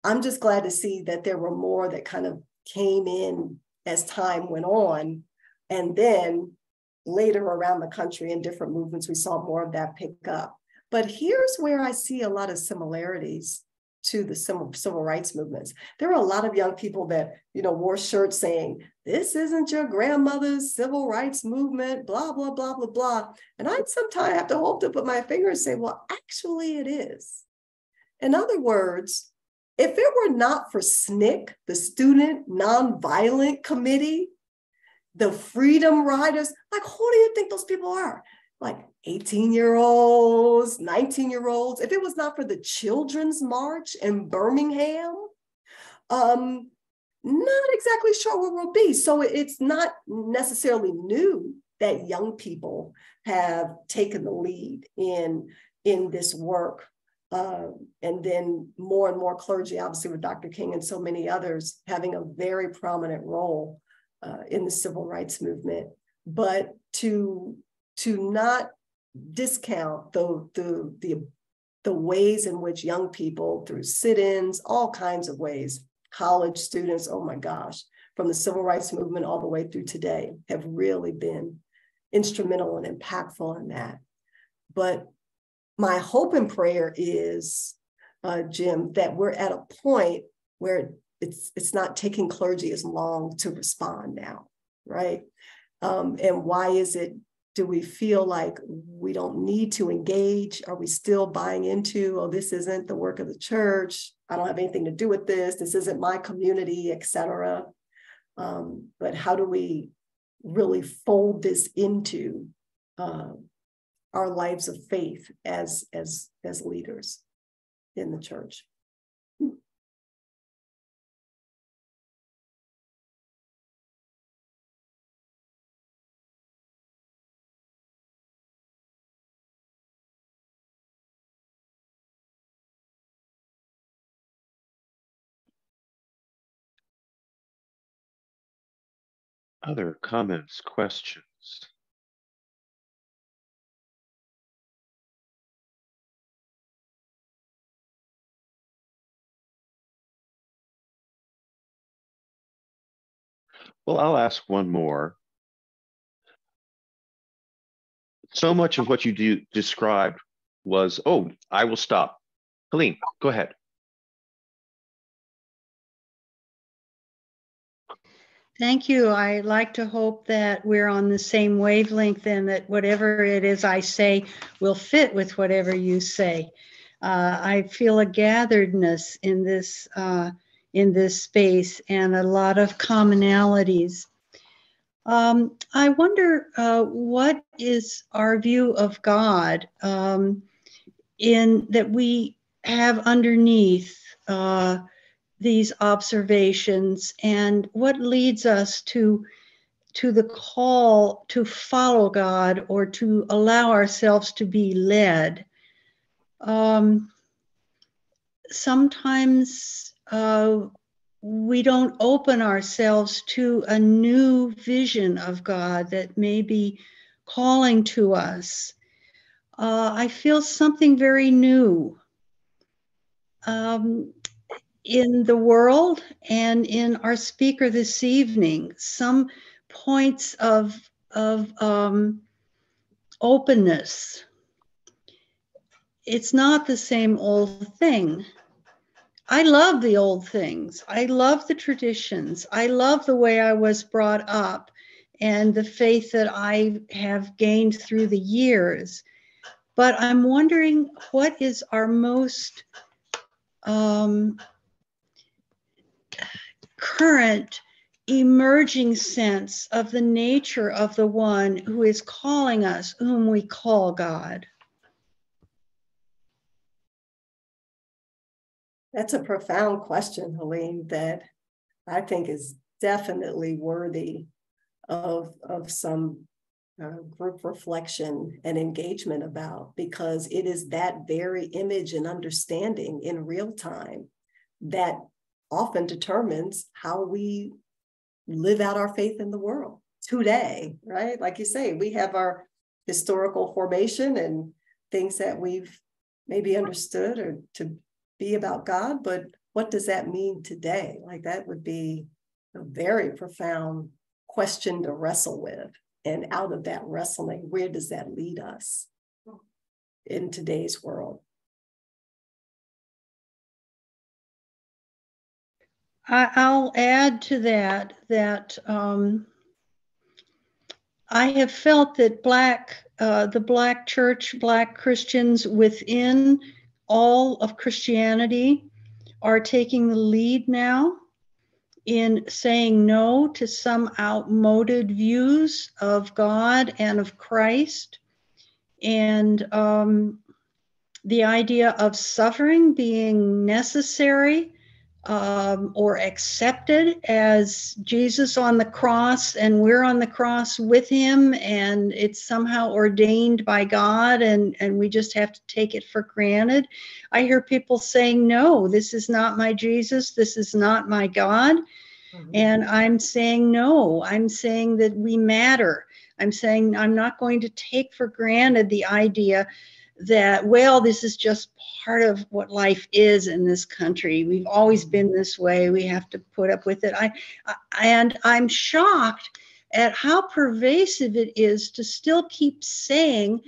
I'm just glad to see that there were more that kind of came in as time went on. And then later around the country in different movements, we saw more of that pick up. But here's where I see a lot of similarities to the civil, rights movements. There were a lot of young people that, you know, wore shirts saying, this isn't your grandmother's civil rights movement, blah, blah, blah, blah, blah. And I'd sometimes have to hold up with my finger and say, well, actually it is. In other words, if it were not for SNCC, the Student Nonviolent Committee, the Freedom Riders, like who do you think those people are? Like 18 year olds, 19 year olds. If it was not for the Children's March in Birmingham, um, not exactly sure where we'll be. So it's not necessarily new that young people have taken the lead in, in this work. Uh, and then more and more clergy, obviously with Dr. King and so many others, having a very prominent role uh, in the civil rights movement. But to to not discount the, the, the, the ways in which young people, through sit ins, all kinds of ways, college students, oh my gosh, from the civil rights movement all the way through today, have really been instrumental and impactful in that. But my hope and prayer is, uh, Jim, that we're at a point where it's it's not taking clergy as long to respond now, right? Um, and why is it do we feel like we don't need to engage? Are we still buying into, oh, this isn't the work of the church? I don't have anything to do with this. This isn't my community, etc. Um, but how do we really fold this into uh, our lives of faith as as as leaders in the church? Other comments, questions? Well, I'll ask one more. So much of what you do, described was, oh, I will stop. Helene, go ahead. Thank you. I like to hope that we're on the same wavelength and that whatever it is I say will fit with whatever you say. Uh, I feel a gatheredness in this uh, in this space and a lot of commonalities. Um, I wonder uh, what is our view of God um, in that we have underneath uh, these observations and what leads us to to the call to follow God or to allow ourselves to be led. Um, sometimes uh, we don't open ourselves to a new vision of God that may be calling to us. Uh, I feel something very new. Um, in the world and in our speaker this evening some points of of um, openness it's not the same old thing I love the old things. I love the traditions. I love the way I was brought up and the faith that I have gained through the years. But I'm wondering what is our most um, current emerging sense of the nature of the one who is calling us, whom we call God. That's a profound question, Helene, that I think is definitely worthy of, of some uh, group reflection and engagement about because it is that very image and understanding in real time that often determines how we live out our faith in the world today, right? Like you say, we have our historical formation and things that we've maybe understood or to be about God, but what does that mean today? Like that would be a very profound question to wrestle with. And out of that wrestling, where does that lead us in today's world? I'll add to that that um, I have felt that Black, uh, the Black church, Black Christians within all of Christianity are taking the lead now in saying no to some outmoded views of God and of Christ. And um, the idea of suffering being necessary um, or accepted as Jesus on the cross, and we're on the cross with him, and it's somehow ordained by God, and, and we just have to take it for granted. I hear people saying, No, this is not my Jesus, this is not my God. Mm-hmm. And I'm saying, No, I'm saying that we matter. I'm saying I'm not going to take for granted the idea that, well, this is just part of what life is in this country. We've always been mm-hmm. this way. We have to put up with it. I, I and I'm shocked at how pervasive it is to still keep saying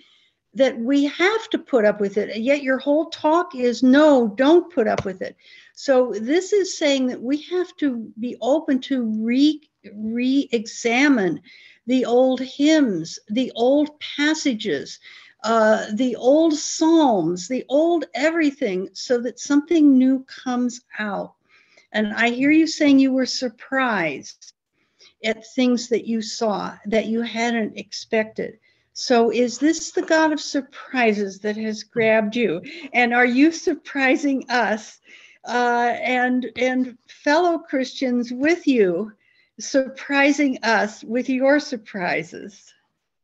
that we have to put up with it. Yet your whole talk is no, don't put up with it. So this is saying that we have to be open to re re-examine the old hymns, the old passages, uh, the old Psalms, the old everything, so that something new comes out. And I hear you saying you were surprised at things that you saw that you hadn't expected. So, is this the God of surprises that has grabbed you? And are you surprising us uh, and and fellow Christians with you, surprising us with your surprises?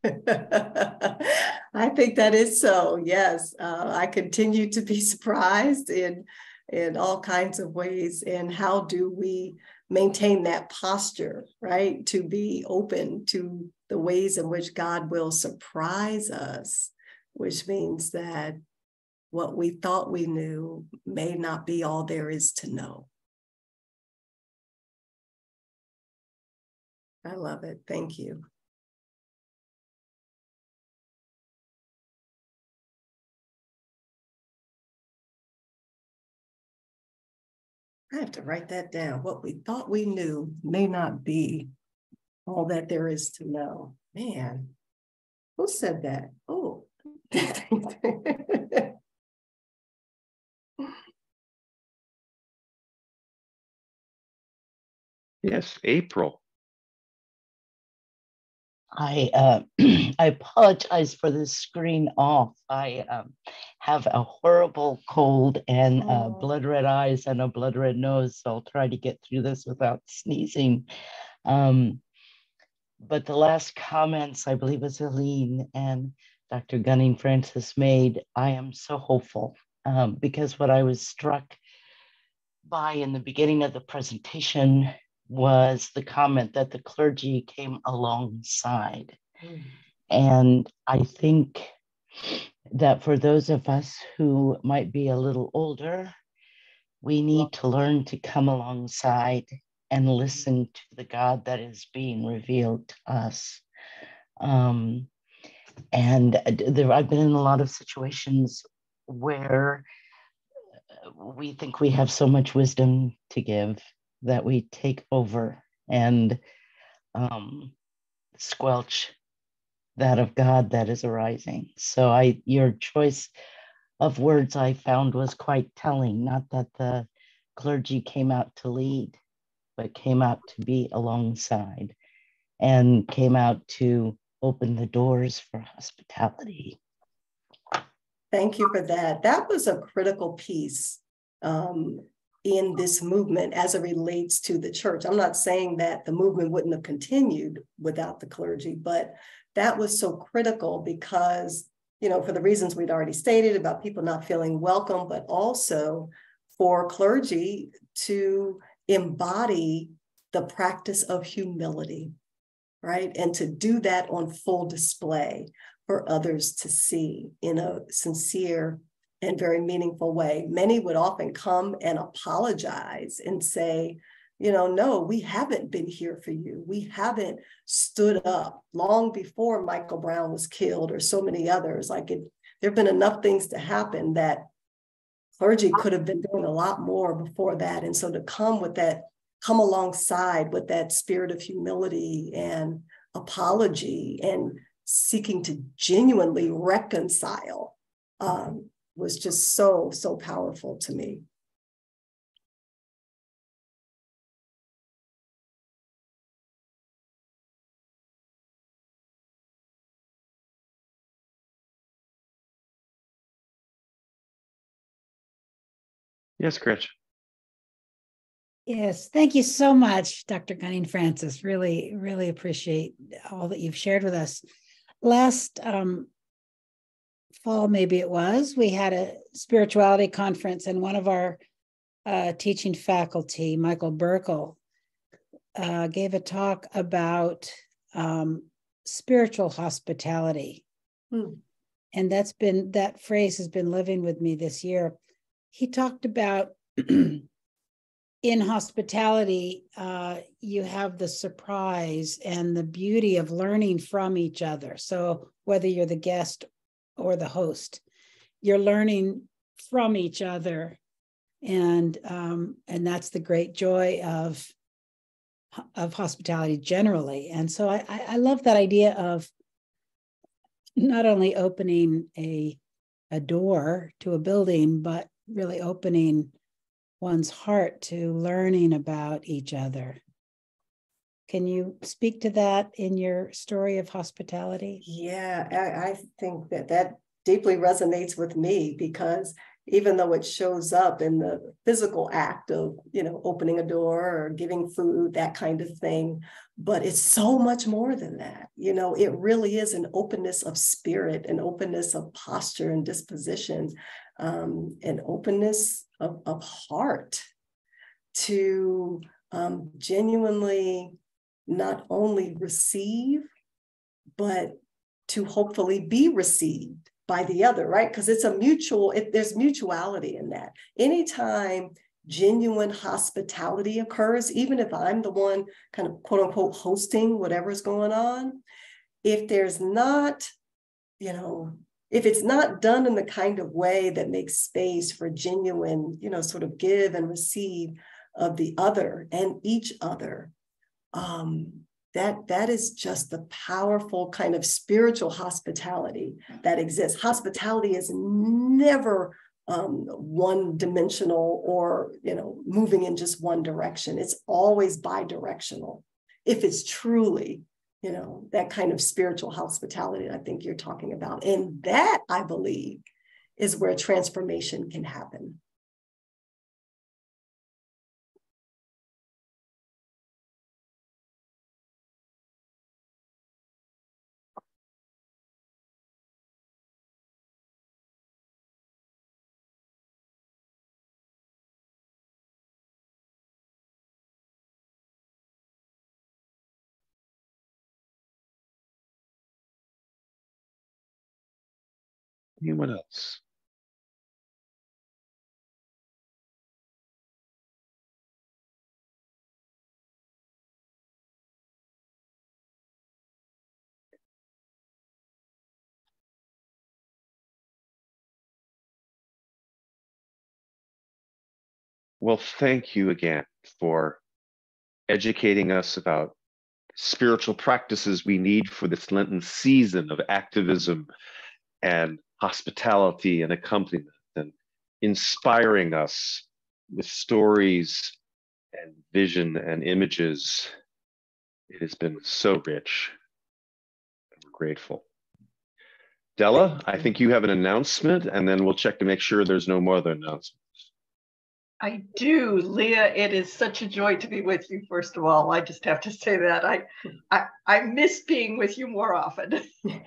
<laughs> I think that is so. Yes, uh, I continue to be <laughs> surprised in in all kinds of ways. And how do we maintain that posture, right? To be open to the ways in which God will surprise us, which means that what we thought we knew may not be all there is to know. I love it. Thank you. I have to write that down. What we thought we knew may not be all that there is to know. Man, who said that? Oh. <laughs> yes, April. I uh, <clears throat> I apologize for the screen off. I um, have a horrible cold and uh, blood red eyes and a blood red nose, so I'll try to get through this without sneezing. Um, but the last comments, I believe, was Helene and Dr. Gunning Francis made. I am so hopeful um, because what I was struck by in the beginning of the presentation was the comment that the clergy came alongside. Mm. And I think that for those of us who might be a little older, we need to learn to come alongside and listen to the God that is being revealed to us. Um, and there, I've been in a lot of situations where we think we have so much wisdom to give that we take over and um, squelch that of God that is arising. So I your choice of words I found was quite telling, not that the clergy came out to lead, but came out to be alongside and came out to open the doors for hospitality. Thank you for that. That was a critical piece um, in this movement as it relates to the church. I'm not saying that the movement wouldn't have continued without the clergy, but that was so critical because, you know, for the reasons we'd already stated about people not feeling welcome, but also for clergy to embody the practice of humility, right? And to do that on full display for others to see in a sincere and very meaningful way. Many would often come and apologize and say, you know, no, we haven't been here for you. We haven't stood up long before Michael Brown was killed or so many others. Like it, there have been enough things to happen that clergy could have been doing a lot more before that. And so to come with that, come alongside with that spirit of humility and apology and seeking to genuinely reconcile um, was just so, so powerful to me. Yes, Gretch. Yes, thank you so much, Dr. Gunning Francis. Really, really appreciate all that you've shared with us last um, fall, maybe it was, we had a spirituality conference, and one of our uh, teaching faculty, Michael Birkel, uh, gave a talk about um, spiritual hospitality. Hmm. And that's been, that phrase has been living with me this year. He talked about <clears throat> in hospitality, uh, you have the surprise and the beauty of learning from each other. So, whether you're the guest or the host, you're learning from each other, and um, and that's the great joy of of hospitality generally. And so, I, I love that idea of not only opening a a door to a building, but really opening one's heart to learning about each other. Can you speak to that in your story of hospitality? Yeah, I, I think that that deeply resonates with me because even though it shows up in the physical act of you know opening a door or giving food that kind of thing but it's so much more than that you know it really is an openness of spirit an openness of posture and disposition um, an openness of, of heart to um, genuinely not only receive, but to hopefully be received by the other, right? Because it's a mutual, it, there's mutuality in that. Anytime genuine hospitality occurs, even if I'm the one kind of quote unquote hosting whatever's going on, if there's not, you know, if it's not done in the kind of way that makes space for genuine, you know, sort of give and receive of the other and each other, um, that that is just the powerful kind of spiritual hospitality that exists. Hospitality is never um, one dimensional or you know moving in just one direction. It's always bi-directional if it's truly you know, that kind of spiritual hospitality I think you're talking about. And that, I believe, is where transformation can happen. Anyone else? Well, thank you again for educating us about spiritual practices we need for this Lenten season of activism and hospitality and accompaniment and inspiring us with stories and vision and images. It has been so rich. We're grateful. Della, I think you have an announcement, and then we'll check to make sure there's no more other announcements. I do, Leah. It is such a joy to be with you. First of all, I just have to say that I, I, I miss being with you more often. <laughs>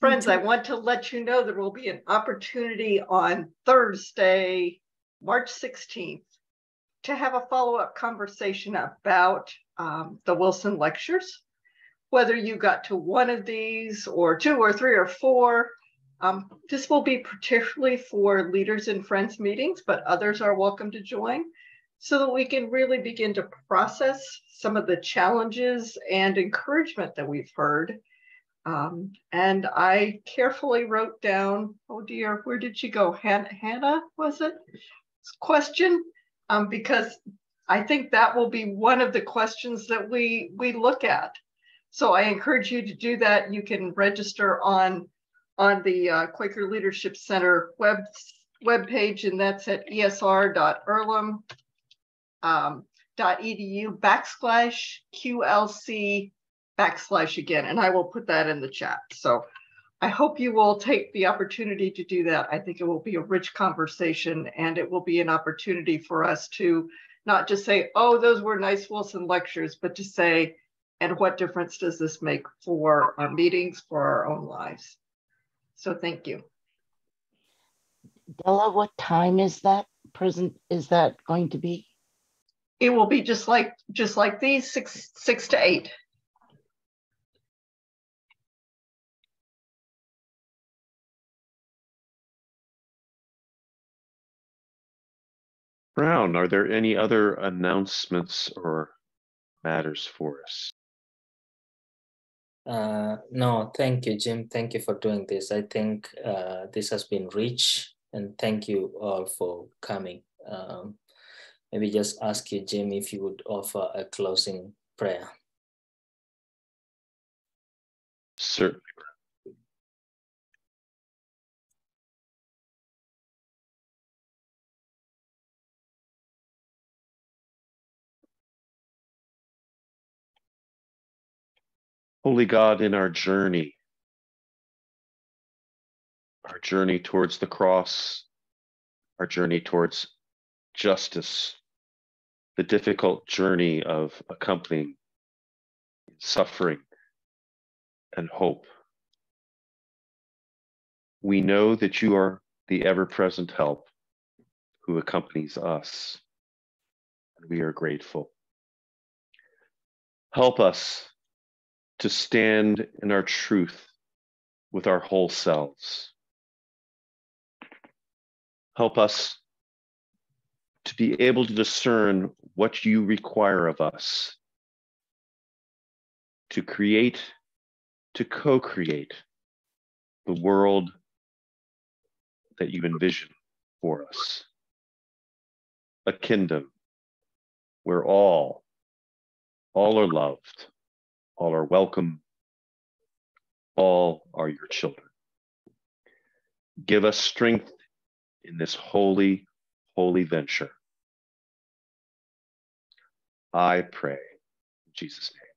Friends, I want to let you know there will be an opportunity on Thursday, March 16th, to have a follow-up conversation about um, the Wilson lectures whether you got to one of these or two or three or four. Um, this will be particularly for leaders and friends meetings, but others are welcome to join so that we can really begin to process some of the challenges and encouragement that we've heard. Um, and I carefully wrote down, oh dear, where did she go? Han- Hannah, was it? Question, um, because I think that will be one of the questions that we we look at. So I encourage you to do that. You can register on on the uh, Quaker Leadership Center web web page, and that's at esr.earlham um, backslash QLC backslash again, and I will put that in the chat. So I hope you will take the opportunity to do that. I think it will be a rich conversation, and it will be an opportunity for us to not just say, "Oh, those were nice Wilson lectures," but to say, and what difference does this make for our meetings, for our own lives? So thank you. Della, what time is that present? Is that going to be? It will be just like just like these six six to eight. Brown, are there any other announcements or matters for us? Uh, no, thank you, Jim. Thank you for doing this. I think uh, this has been rich, and thank you all for coming. Um, maybe just ask you, Jim, if you would offer a closing prayer. Certainly. Holy God, in our journey, our journey towards the cross, our journey towards justice, the difficult journey of accompanying suffering and hope. We know that you are the ever present help who accompanies us, and we are grateful. Help us to stand in our truth with our whole selves. Help us to be able to discern what you require of us to create, to co create the world that you envision for us. A kingdom where all, all are loved all are welcome. All are your children. Give us strength in this holy, holy venture. I pray in Jesus' name.